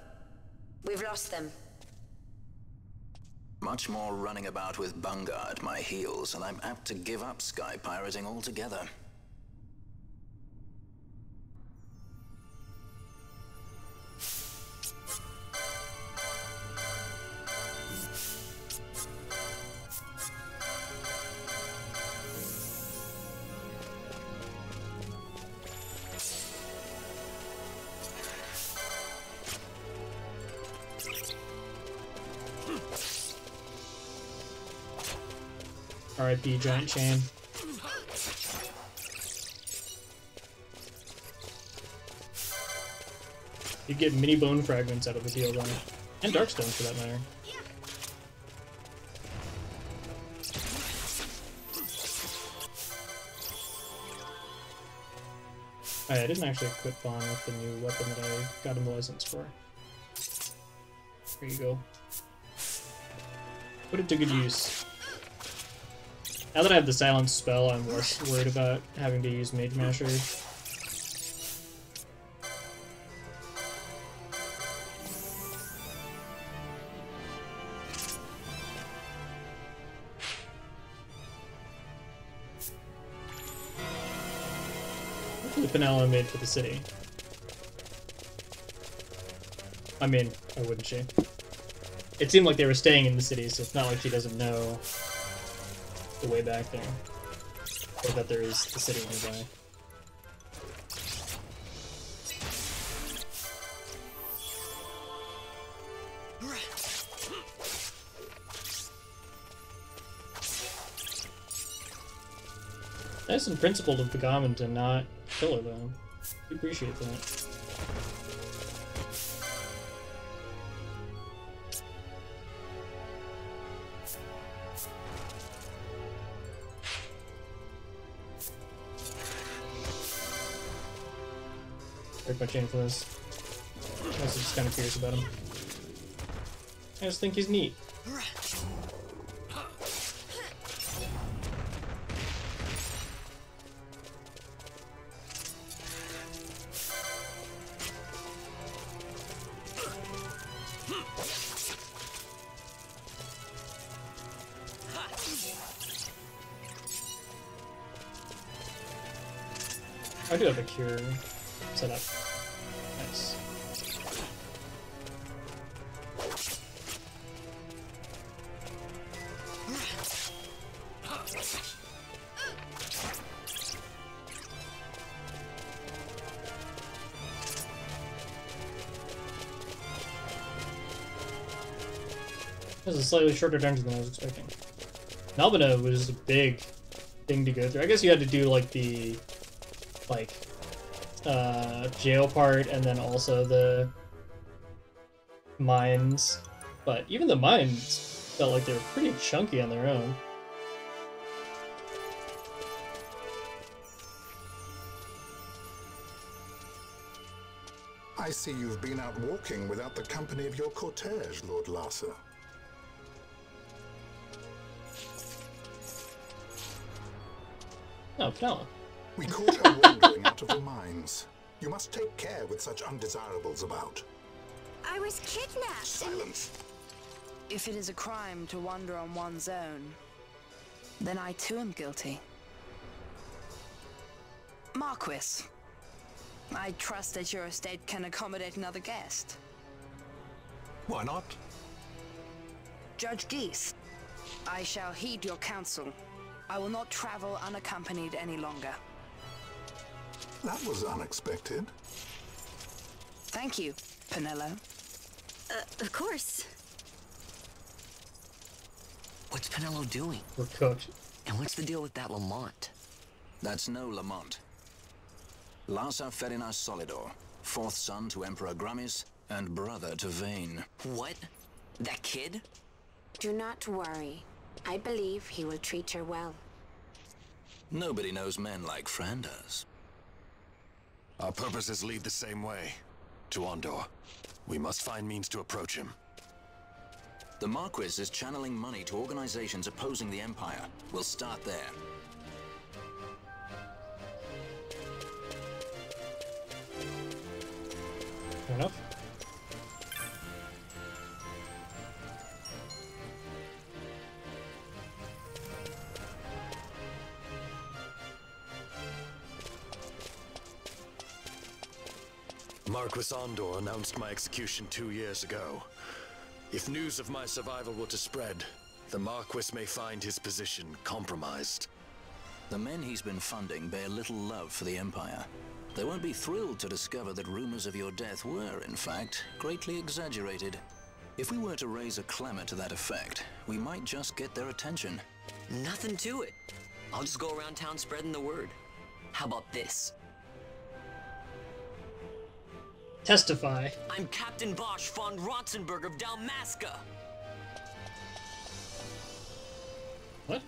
We've lost them. Much more running about with Bangaa at my heels, and I'm apt to give up sky pirating altogether. RIP giant chain. You get mini bone fragments out of the heal line. And darkstone for that matter. Oh, I didn't actually equip Bond with the new weapon that I got him the license for. There you go. Put it to good use. Now that I have the silence spell, I'm less worried about having to use Mage Masher. Penelo made for the city. I mean, why wouldn't she? It seemed like they were staying in the city, so it's not like she doesn't know the way back there. Or that there is the city nearby. Nice and principled of the Gamin to not kill her, though. I appreciate that. My chain for this. I was just kind of curious about him. I just think he's neat. I do have a cure slightly shorter dungeon than I was expecting. Nalbina was a big thing to go through. I guess you had to do like the like uh, jail part and then also the mines. But even the mines felt like they were pretty chunky on their own. I see you've been out walking without the company of your cortege, Lord Larsa. Penelope. We caught her wandering out of the mines. You must take care with such undesirables about. I was kidnapped. Silence. If it is a crime to wander on one's own, then I too am guilty. Marquis, I trust that your estate can accommodate another guest. Why not? Judge Ghis, I shall heed your counsel. I will not travel unaccompanied any longer. That was unexpected. Thank you, Penelo. Uh, of course. What's Penelo doing? We're cooked. And what's the deal with that Lamont? That's no Lamont. Larsa Ferrinas Solidor, fourth son to Emperor Gramis and brother to Vayne. What? That kid? Do not worry. I believe he will treat her well. Nobody knows men like Fran does. Our purposes lead the same way. To Ondore. We must find means to approach him. The Marquis is channeling money to organizations opposing the Empire. We'll start there. Fair enough. Marquis Ondore announced my execution two years ago. If news of my survival were to spread, the Marquis may find his position compromised. The men he's been funding bear little love for the Empire. They won't be thrilled to discover that rumors of your death were, in fact, greatly exaggerated. If we were to raise a clamor to that effect, we might just get their attention. Nothing to it. I'll just go around town spreading the word. How about this? Testify. I'm Captain Basch von Ronsenburg of Dalmasca. What?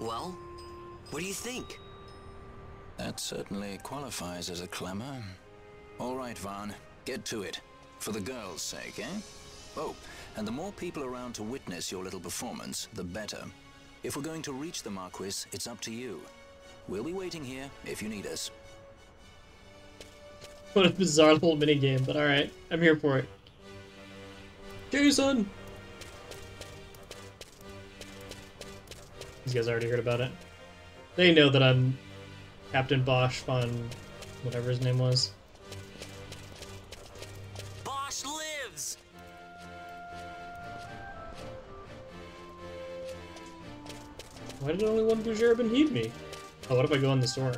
Well, what do you think? That certainly qualifies as a clamor. All right, Vaan, get to it. For the girls' sake, eh? Oh, and the more people around to witness your little performance, the better. If we're going to reach the Marquis, it's up to you. We'll be waiting here if you need us. What a bizarre little mini game, but alright. I'm here for it. Jason! These guys already heard about it. They know that I'm Captain Basch von whatever his name was. Basch lives! Why did only one Bhujerban heed me? Oh, what if I go in the store?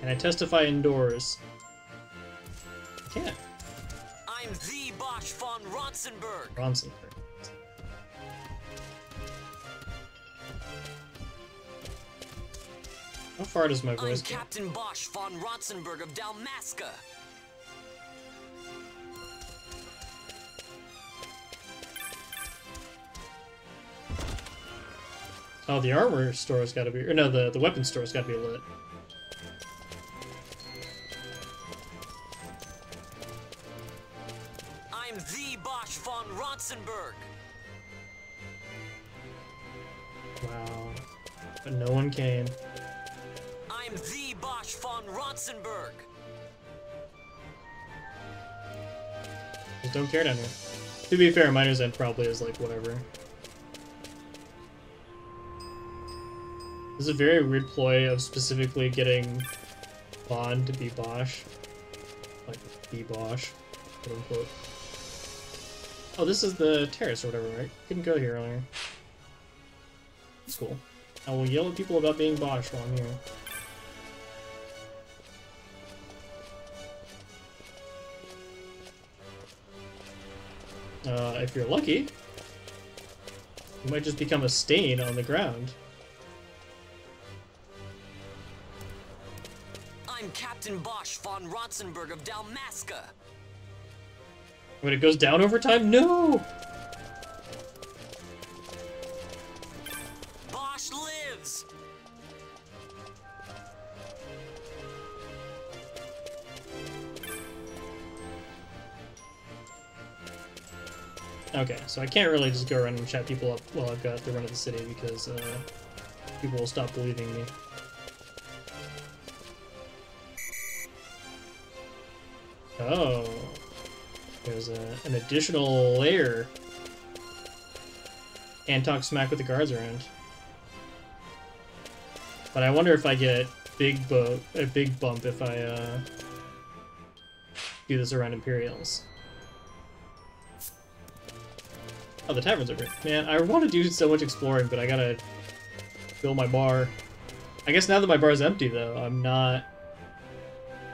And I testify indoors. I can't. I'm the Basch von Ronsenburg. Ronson. How far does my voice I'm go? Captain Basch von Ronsenburg of Dalmasca. Oh, the armor store's gotta be, or no, the, the weapon store's gotta be lit. Ronsenburg. Wow. But no one came. I'm the Basch von Ronsenburg. Just don't care down here. To be fair, Miner's End probably is like whatever. This is a very weird ploy of specifically getting Vaan to be Basch. Like, be Basch, quote unquote. Oh, this is the terrace or whatever, right? Couldn't go here earlier. It's cool. I will yell at people about being botched while I'm here. Uh, if you're lucky, you might just become a stain on the ground. I'm Captain Basch von Ronsenburg of Dalmasca. When it goes down over time? No! Basch lives! Okay, so I can't really just go around and chat people up while I've got the run of the city because uh, people will stop believing me. Oh, there's a, an additional layer. And talk smack with the guards around. But I wonder if I get big a big bump if I uh, do this around Imperials. Oh, the tavern's over. Man, I want to do so much exploring, but I gotta fill my bar. I guess now that my bar's empty, though, I'm not...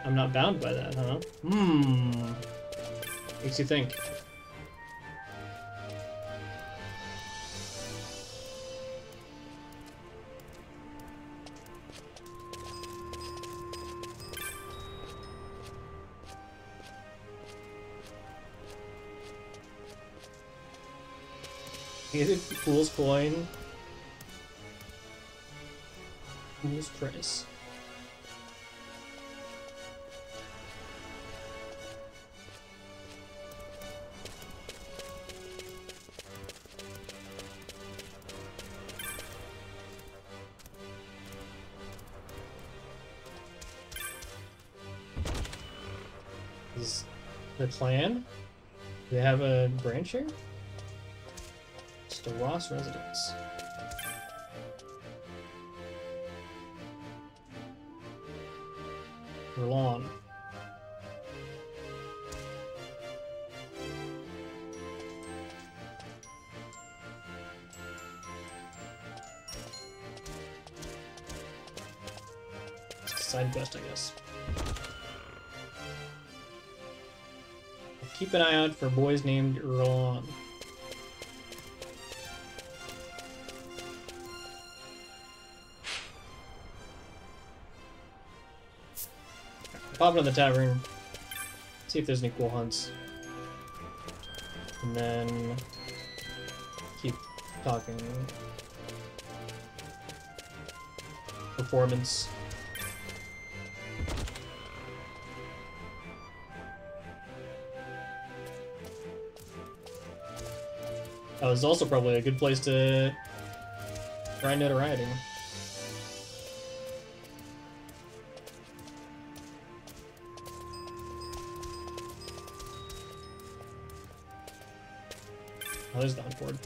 I'm not bound by that, huh? Hmm. Makes you think. Is it Fool's coin? Fool's price. Clan? Do they have a branch here? It's the Ross residence. Lawn. An eye out for boys named Erlon. Pop into the tavern, see if there's any cool hunts, and then keep talking. Performance. Uh, that was also probably a good place to grind notoriety. Oh, there's the hunt board.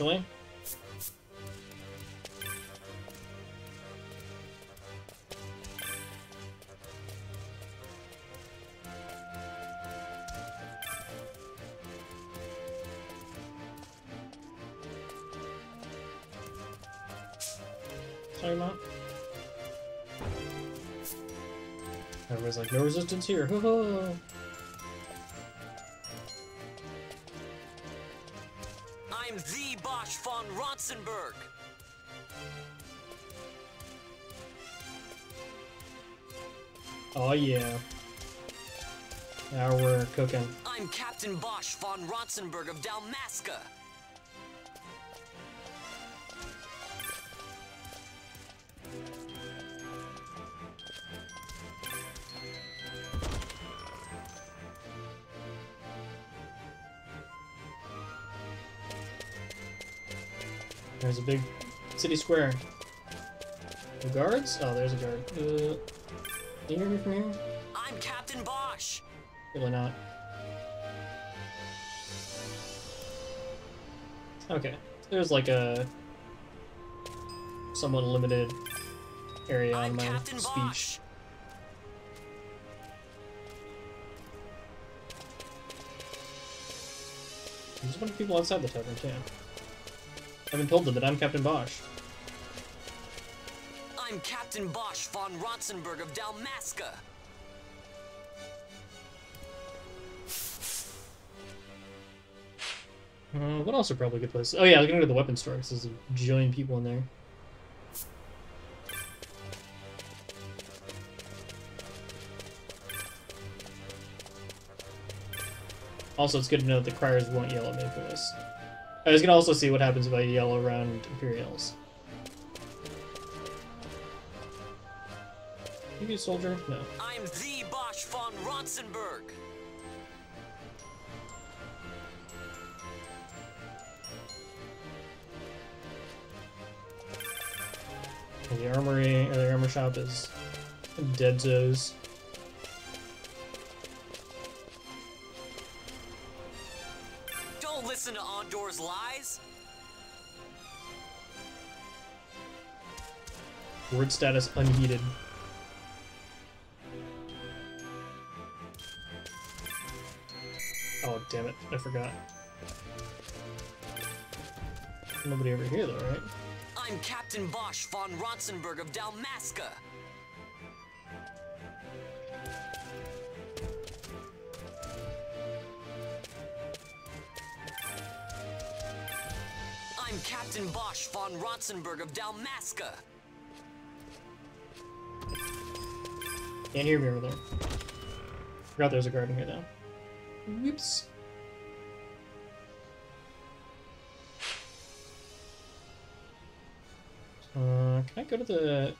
Naturally. Sorry. Everybody's like, no resistance here. <laughs> Oh yeah. Now we're cooking. I'm Captain Basch von Ronsenburg of Dalmasca. There's a big city square. The guards? Oh, there's a guard. Uh, can you hear me from here? I'm Captain Basch. Really not. Okay. There's like a somewhat limited area on I'm my Captain speech. Basch. There's a bunch of people outside the tavern too. I haven't told them that I'm Captain Basch. Captain Basch von Ronsenburg of Dalmasca. Uh, what else are probably good places? Oh yeah, I was gonna go to the weapon store 'cause there's a jillion people in there. Also, it's good to know that the criers won't yell at me for this. I was gonna also see what happens if I yell around Imperials. Be a soldier? No. I'm the Basch von Ronsenburg. And the armory or the armor shop is dead zoes. Don't listen to Ondore's lies. Word status unheated. Damn it. I forgot. Nobody over here, though, right? I'm Captain Basch von Ronsenburg of Dalmasca. I'm Captain Basch von Ronsenburg of Dalmasca. Can't hear me over there. Forgot there's a garden here, though. Whoops. Uh, can I go to the...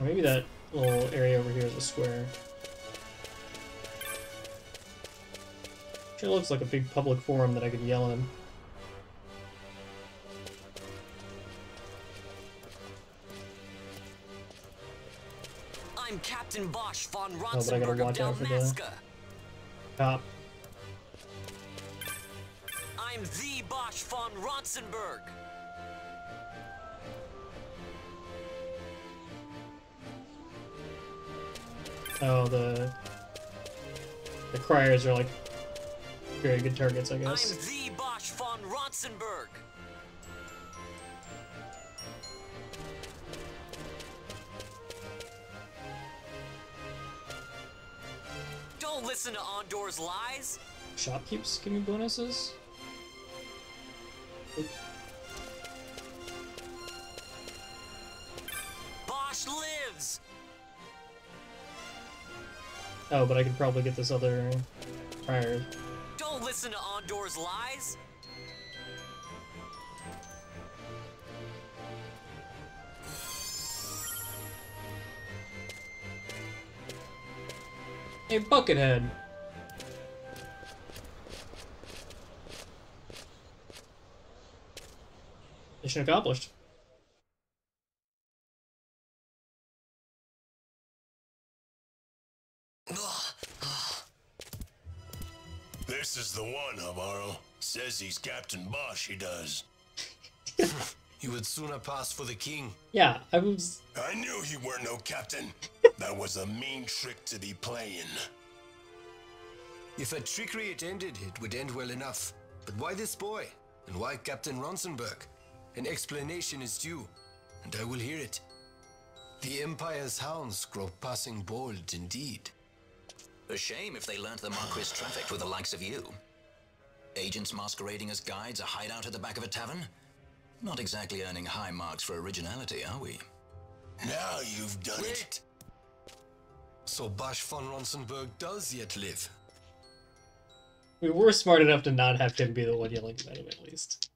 Or maybe that little area over here is a square. Sure looks like a big public forum that I could yell in. I'm Captain Basch von Oh, gotta Ronsenburg of watch out for the- Dalmasca. Top. I'm the Basch von Ronsenburg. Oh, the... The criers are like very good targets, I guess. I'm the Basch von Ronsenburg. Don't listen to Ondore's lies. Shopkeeps give me bonuses? Basch lives. Oh, but I could probably get this other crier. Don't listen to Ondore's lies. Hey, Buckethead! Mission accomplished. This is the one, Amalia. Says he's Captain Basch, he does. <laughs> He would sooner pass for the king. Yeah, I was. I knew he weren't no captain. <laughs> that was a mean trick to be playing. If a trickery it ended, it would end well enough. But why this boy? And why Captain Ronsenburg? An explanation is due, and I will hear it. The Empire's hounds grow passing bold indeed. A shame if they learnt the Marquis trafficked with the likes of you. Agents masquerading as guides, a hideout at the back of a tavern? Not exactly earning high marks for originality, are we? Now you've done Wait! So Basch von Ronsenburg does yet live. We were smart enough to not have him be the one yelling at him, at least.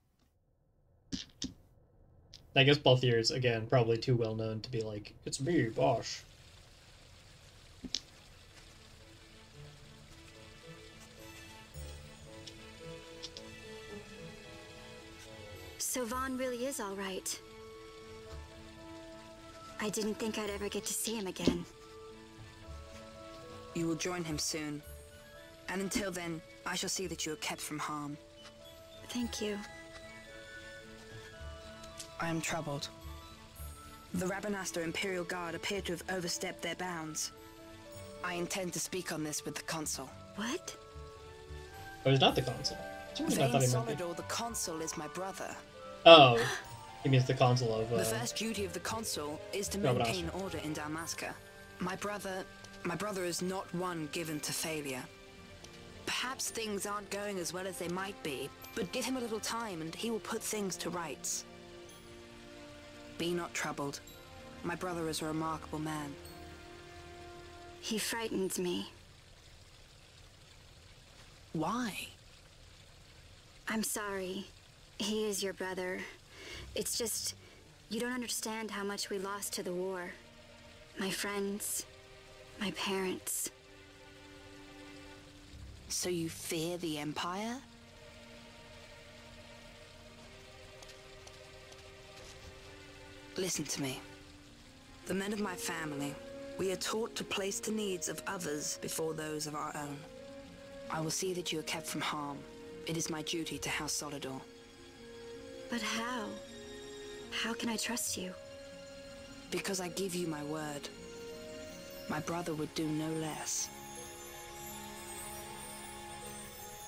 I guess Balthier is, again, probably too well known to be like, it's me, Basch. So Vaan really is all right. I didn't think I'd ever get to see him again. You will join him soon. And until then, I shall see that you are kept from harm. Thank you. I am troubled. The Rabanastre Imperial Guard appear to have overstepped their bounds. I intend to speak on this with the consul. What? Oh, he's not the consul. For some reason I Vayne thought he might be. Solidor, the consul, is my brother. Oh, he means the consul of. The Uh, first duty of the consul is to Rabanastre. maintain order in Dalmasca. My brother, my brother is not one given to failure. Perhaps things aren't going as well as they might be, but give him a little time and he will put things to rights. Be not troubled. My brother is a remarkable man. He frightens me. Why? I'm sorry. He is your brother. It's just, you don't understand how much we lost to the war. My friends, my parents. So you fear the Empire? Listen to me. The men of my family, we are taught to place the needs of others before those of our own. I will see that you are kept from harm. It is my duty to House Solidor. But how? How can I trust you? Because I give you my word. My brother would do no less.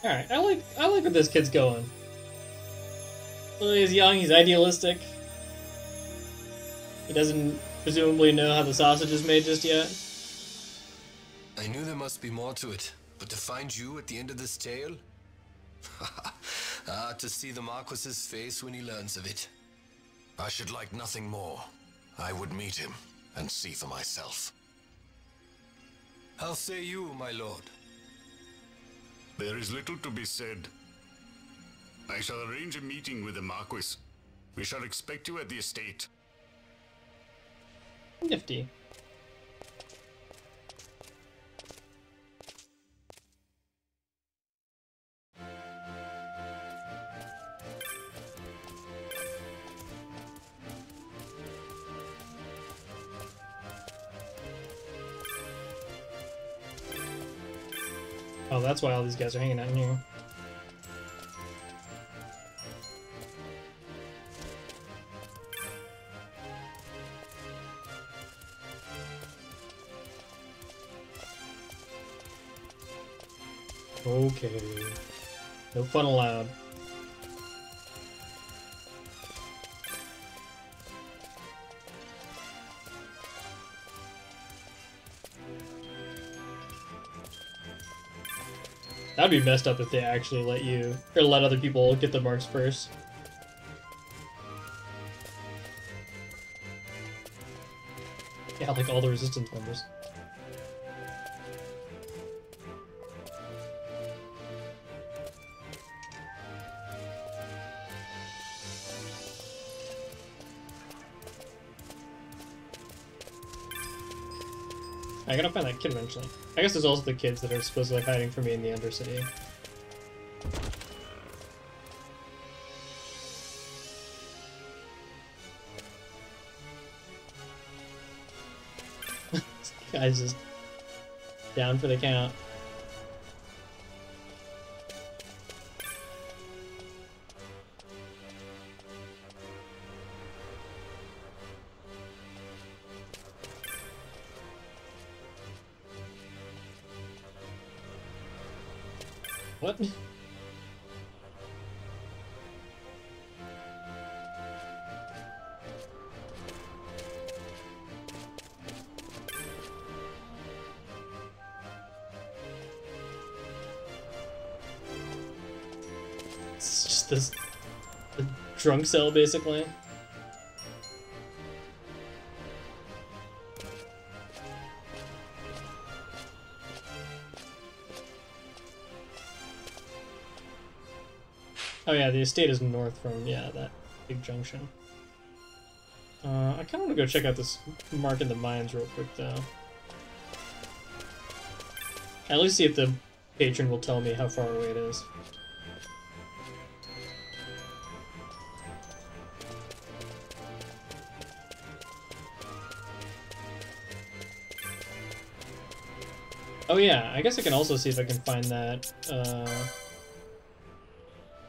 All right, I like I like where this kid's going. Well, he's young. He's idealistic. He doesn't presumably know how the sausage is made just yet. I knew there must be more to it, but to find you at the end of this tale? <laughs> ah, to see the Marquis's face when he learns of it. I should like nothing more. I would meet him and see for myself. How say you, my lord? There is little to be said. I shall arrange a meeting with the Marquis. We shall expect you at the estate. Nifty. Oh, that's why all these guys are hanging out in here. Okay. No fun allowed. That'd be messed up if they actually let you, or let other people get the marks first. Yeah, like all the resistance members. I gotta find that kid eventually. I guess there's also the kids that are supposedly hiding from me in the Undercity. <laughs> guy's just down for the count. Cell, basically. Oh yeah, the estate is north from, yeah, that big junction. Uh, I kind of want to go check out this mark in the mines real quick, though. At least see if the patron will tell me how far away it is. Yeah, I guess I can also see if I can find that, uh...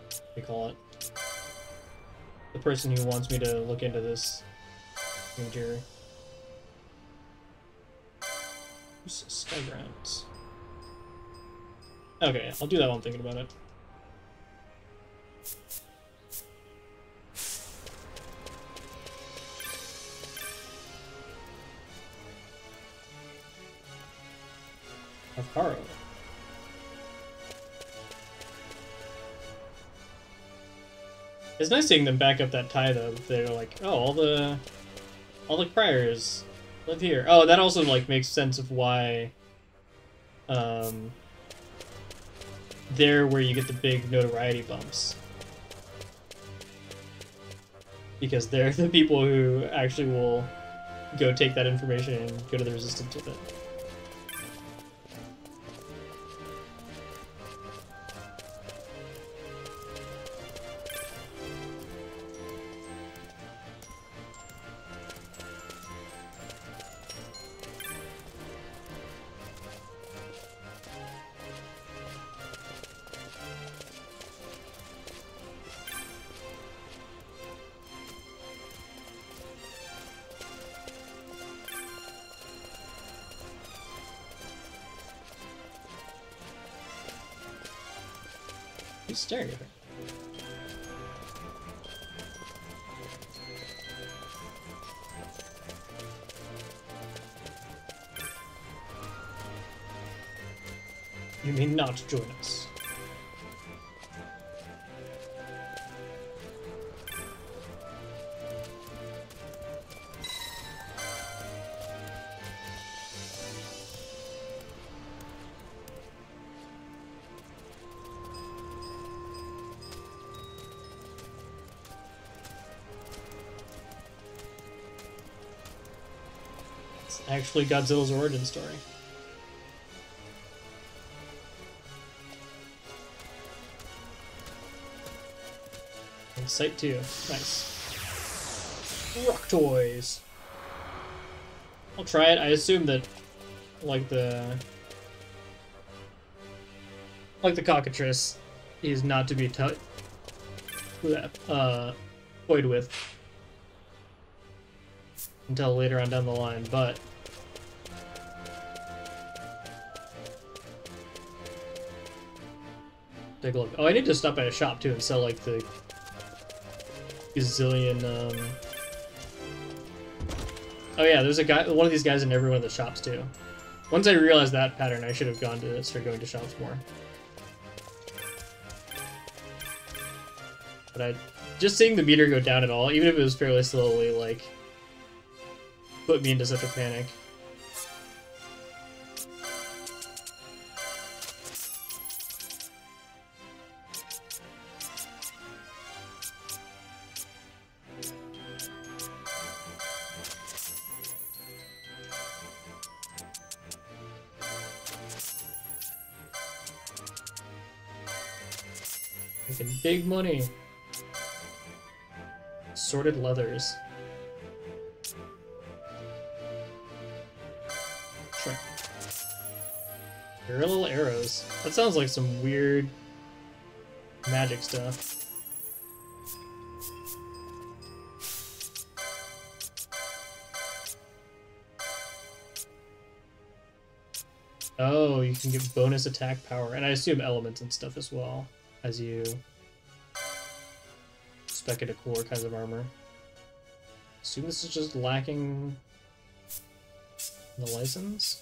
What do you call it? The person who wants me to look into this Jerry. Who's Skygrounds? Okay, I'll do that while I'm thinking about it. It's nice seeing them back up that tie though. They're like, oh, all the, all the criers live here. Oh, that also like makes sense of why, um, they're where you get the big notoriety bumps. Because they're <laughs> the people who actually will go take that information and go to the resistance with it. He's staring at her. You may not join us? Actually Godzilla's origin story. And Sight 2. Nice. Rock toys. I'll try it. I assume that, like the, like the cockatrice, is not to be uh, toyed with until later on down the line, but take a look. Oh, I need to stop at a shop too and sell like the gazillion. Um... Oh yeah, there's a guy, one of these guys in every one of the shops too. Once I realized that pattern, I should have gone to start going to shops more. But I, just seeing the meter go down at all, even if it was fairly slowly, like put me into such a panic. Money. Sorted leathers. Sure. Little arrows. That sounds like some weird magic stuff. Oh, you can get bonus attack power, and I assume elements and stuff as well, as you spec into cooler kinds of armor. Assume this is just lacking the license?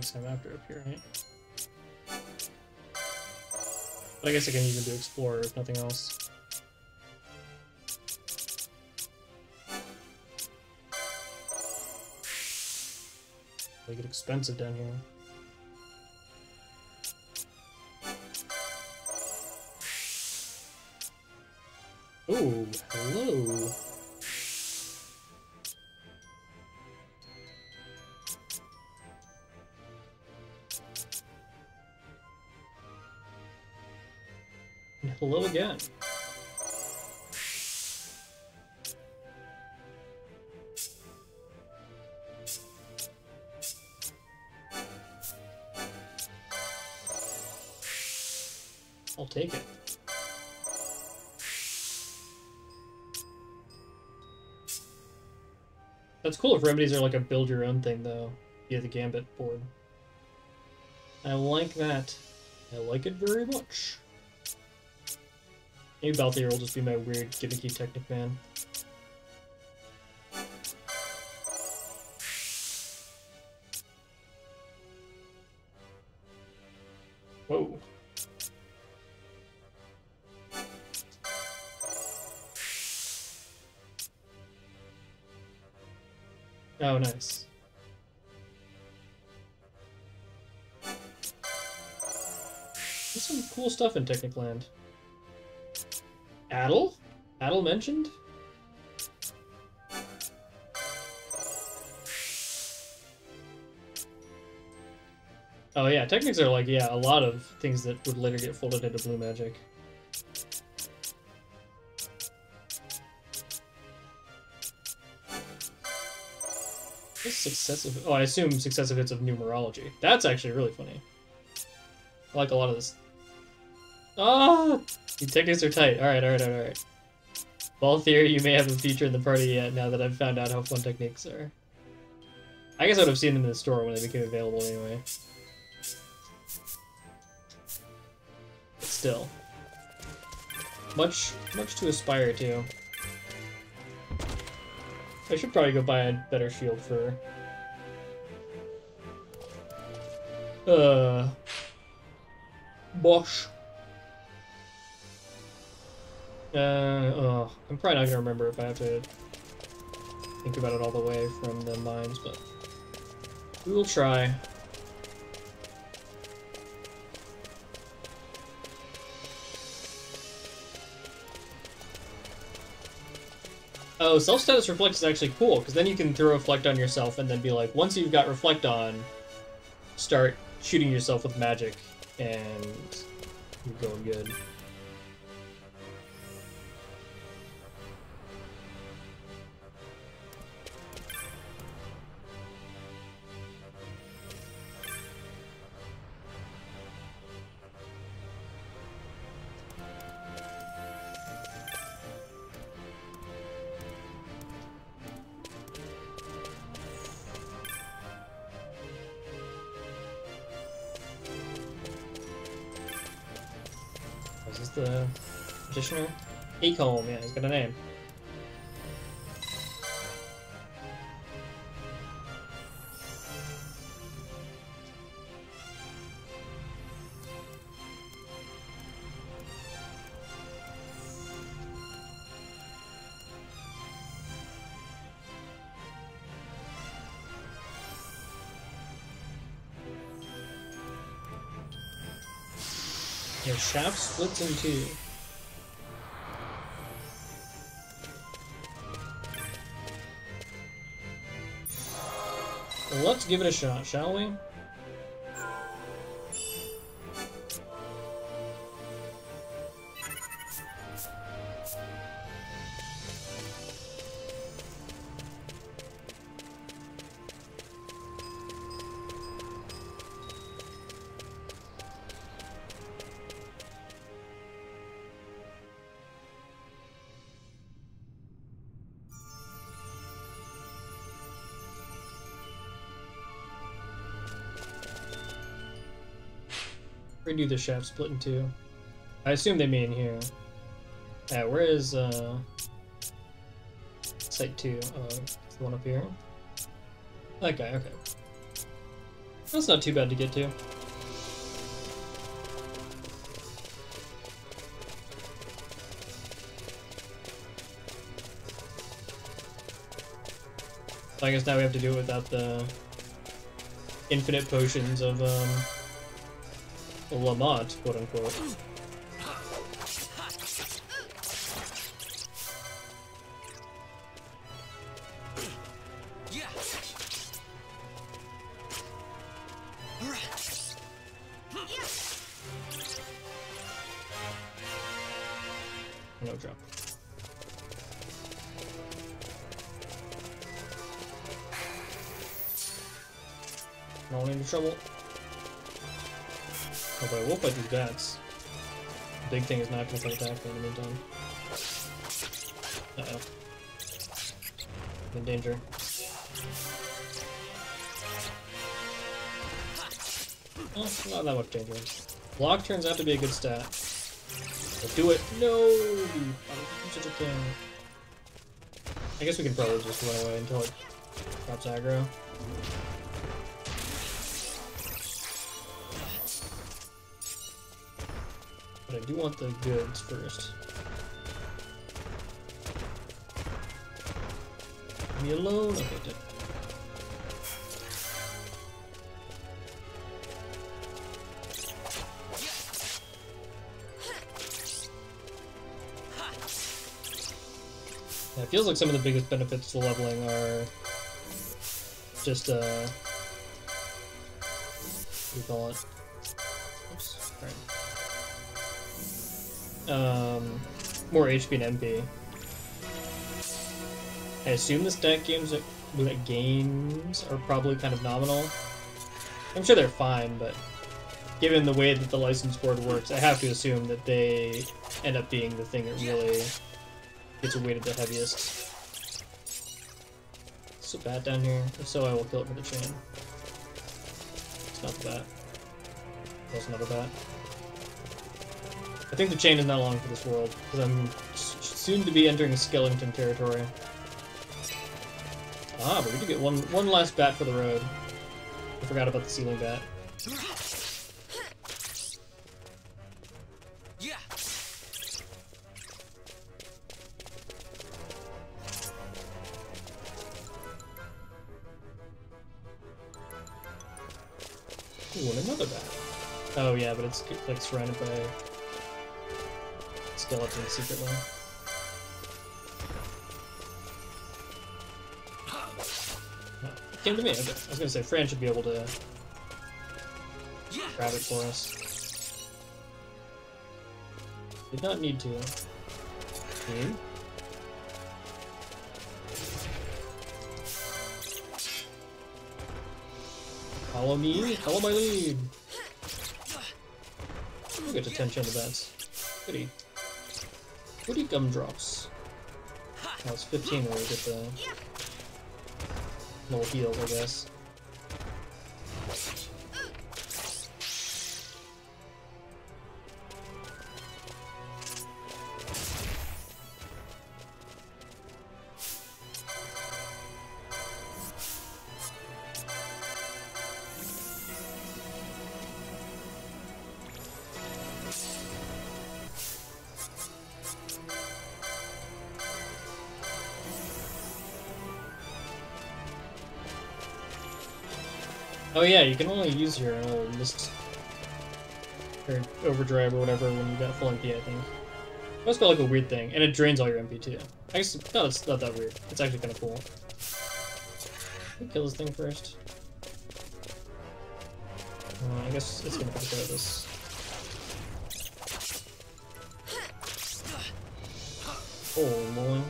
Techniques I'm after up here, right? But I guess I can use them to explore if nothing else. They get expensive down here. Oh, hello. Hello again. I'll take it. That's cool if remedies are like a build your own thing though, via the Gambit board. I like that. I like it very much. Maybe Balthier will just be my weird gimmicky Technic man. Whoa. Oh, nice. There's some cool stuff in Technic Adel? Adel mentioned? Oh yeah, techniques are like, yeah, a lot of things that would later get folded into Blue Magic. Successive? Oh, I assume successive hits of numerology. That's actually really funny. I like a lot of this. Ah, techniques are tight. All right, all right, all right, all right. Balthier, you may have a feature in the party yet. Now that I've found out how fun techniques are. I guess I would have seen them in the store when they became available anyway. But still, much, much to aspire to. I should probably go buy a better shield for... Uh... Basch. Uh, oh, I'm probably not gonna remember if I have to think about it all the way from the mines, but we will try. Oh, self-status reflect is actually cool, because then you can throw reflect on yourself and then be like, once you've got reflect on, start shooting yourself with magic, and you're going good. Shaft splits in two. Let's give it a shot, shall we? The shaft split in two. I assume they mean here. Yeah, where is uh site two? Uh the one up here. That guy, okay. That's not too bad to get to. I guess now we have to do it without the infinite potions of um Lamont, quote unquote. Danger. Oh, not that much danger. Block turns out to be a good stat. But do it. No! Such a. I guess we can probably just run away until it drops aggro. But I do want the goods first. Me alone. Okay, dead. Yeah, it feels like some of the biggest benefits to leveling are just, uh, what do you call it? Oops, sorry. Um, more HP and MP. I assume the stat games are, the games are probably kind of nominal. I'm sure they're fine, but given the way that the license board works, I have to assume that they end up being the thing that really gets weighted the heaviest. It's a bat down here. If so, I will kill it with a chain. It's not the bat. That's another bat. I think the chain is not long for this world, because I'm soon to be entering skeleton territory. Ah, but we did get one one last bat for the road. I forgot about the ceiling bat. Yeah. Ooh, and another bat. Oh yeah, but it's like surrounded by skeletons secretly. Came to me. Okay. I was gonna say Fran should be able to grab it for us. Did not need to. Hmm? Follow me, follow my lead. We'll get to 10 channel bats. Goody. Goody gumdrops. That was 15 when we get the little heals, I guess. Use your uh, or overdrive or whatever when you got full MP, I think. Must felt like a weird thing, and it drains all your MP too. I guess no, it's not that weird. It's actually kind of cool. Kill this thing first. Uh, I guess it's gonna take care of this. Holy moly.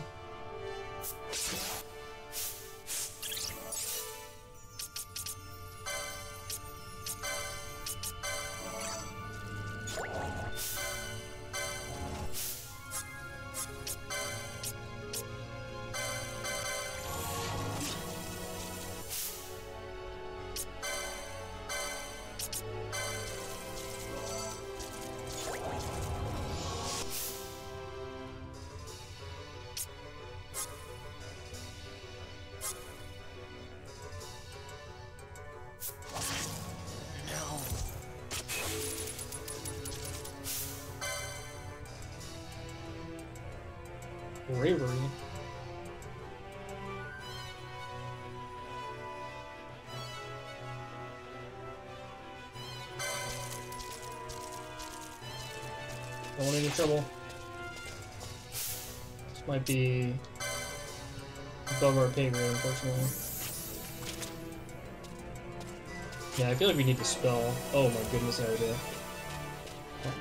Yeah, I feel like we need to spell. Oh my goodness, I do.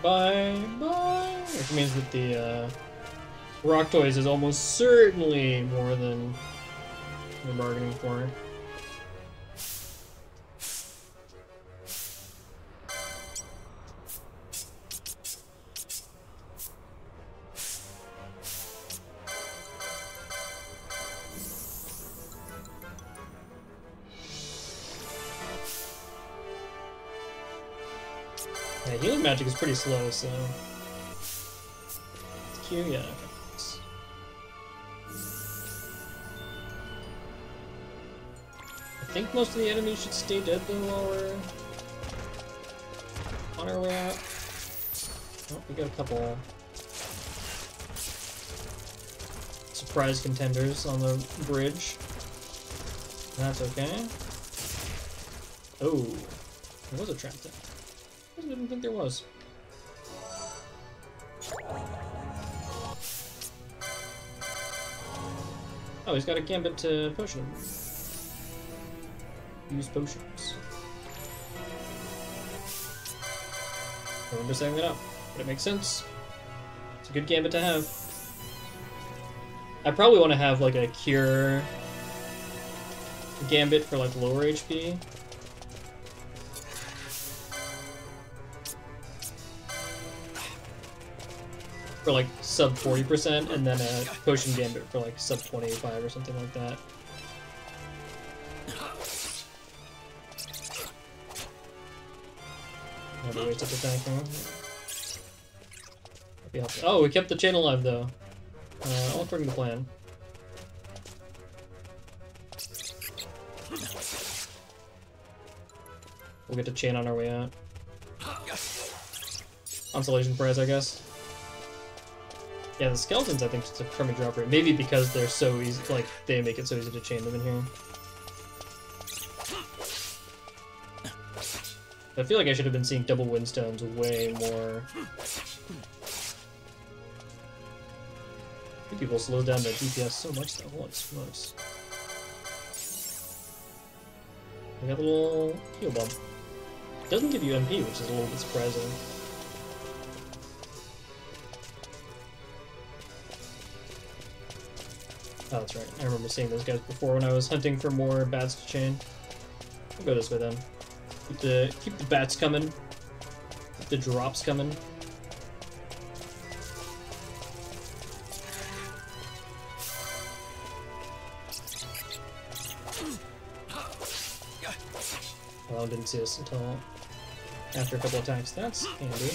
Bye, bye. Which means that the uh, Rocktoise is almost certainly more than we're bargaining for. Pretty slow, so. It's cute, yeah. I think most of the enemies should stay dead though while we're on our way out. Oh, we got a couple surprise contenders on the bridge. That's okay. Oh, there was a trap there. I didn't think there was. Oh, he's got a gambit to potion. Use potions. I remember setting that up, but it makes sense. It's a good gambit to have. I probably want to have like a cure gambit for like lower HP. For like sub 40% and then a potion gambit for like sub 25 or something like that. Wasted. Oh, we kept the chain alive though. Uh, all according to plan. We'll get the chain on our way out. Consolation prize, I guess. Yeah, the skeletons, I think, it's a crummy drop rate. Maybe because they're so easy, like, they make it so easy to chain them in here. I feel like I should have been seeing double windstones way more. I people slow down their DPS so much. Holy smokes. We got a little heal. It doesn't give you MP, which is a little bit surprising. Oh, that's right. I remember seeing those guys before when I was hunting for more bats to chain. We'll go this way then. Keep the keep the bats coming. Keep the drops coming. Well, didn't see us until after a couple attacks. That's handy.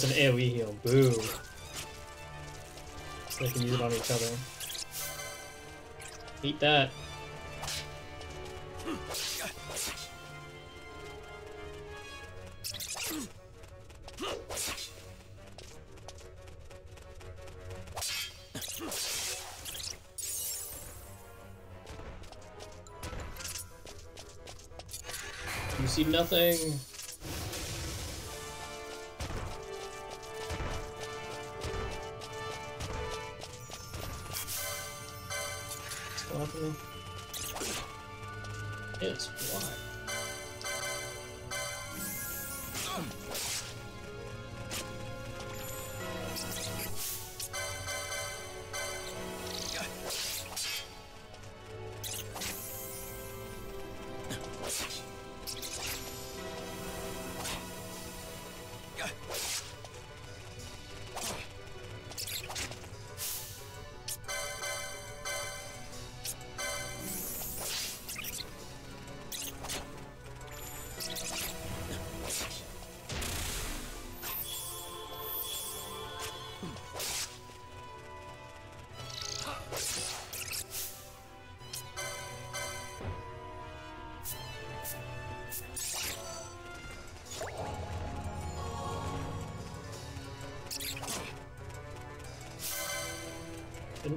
It's an AoE heal. Boo. So they can use it on each other. Eat that. You see nothing.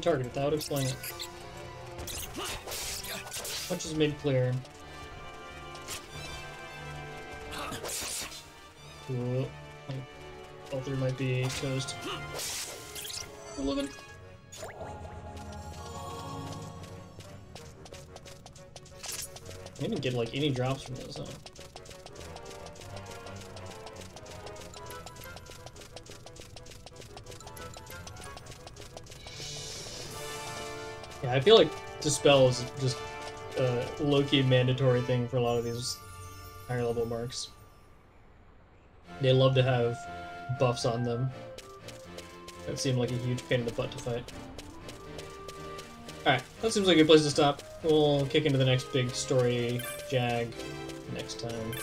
Target that would explain it. Much is made clear. Cool. Three might be toast. We're living. I didn't get like any drops from this, huh? I feel like Dispel is just a low-key mandatory thing for a lot of these higher level marks. They love to have buffs on them. That seemed like a huge pain in the butt to fight. Alright, that seems like a good place to stop. We'll kick into the next big story jag next time.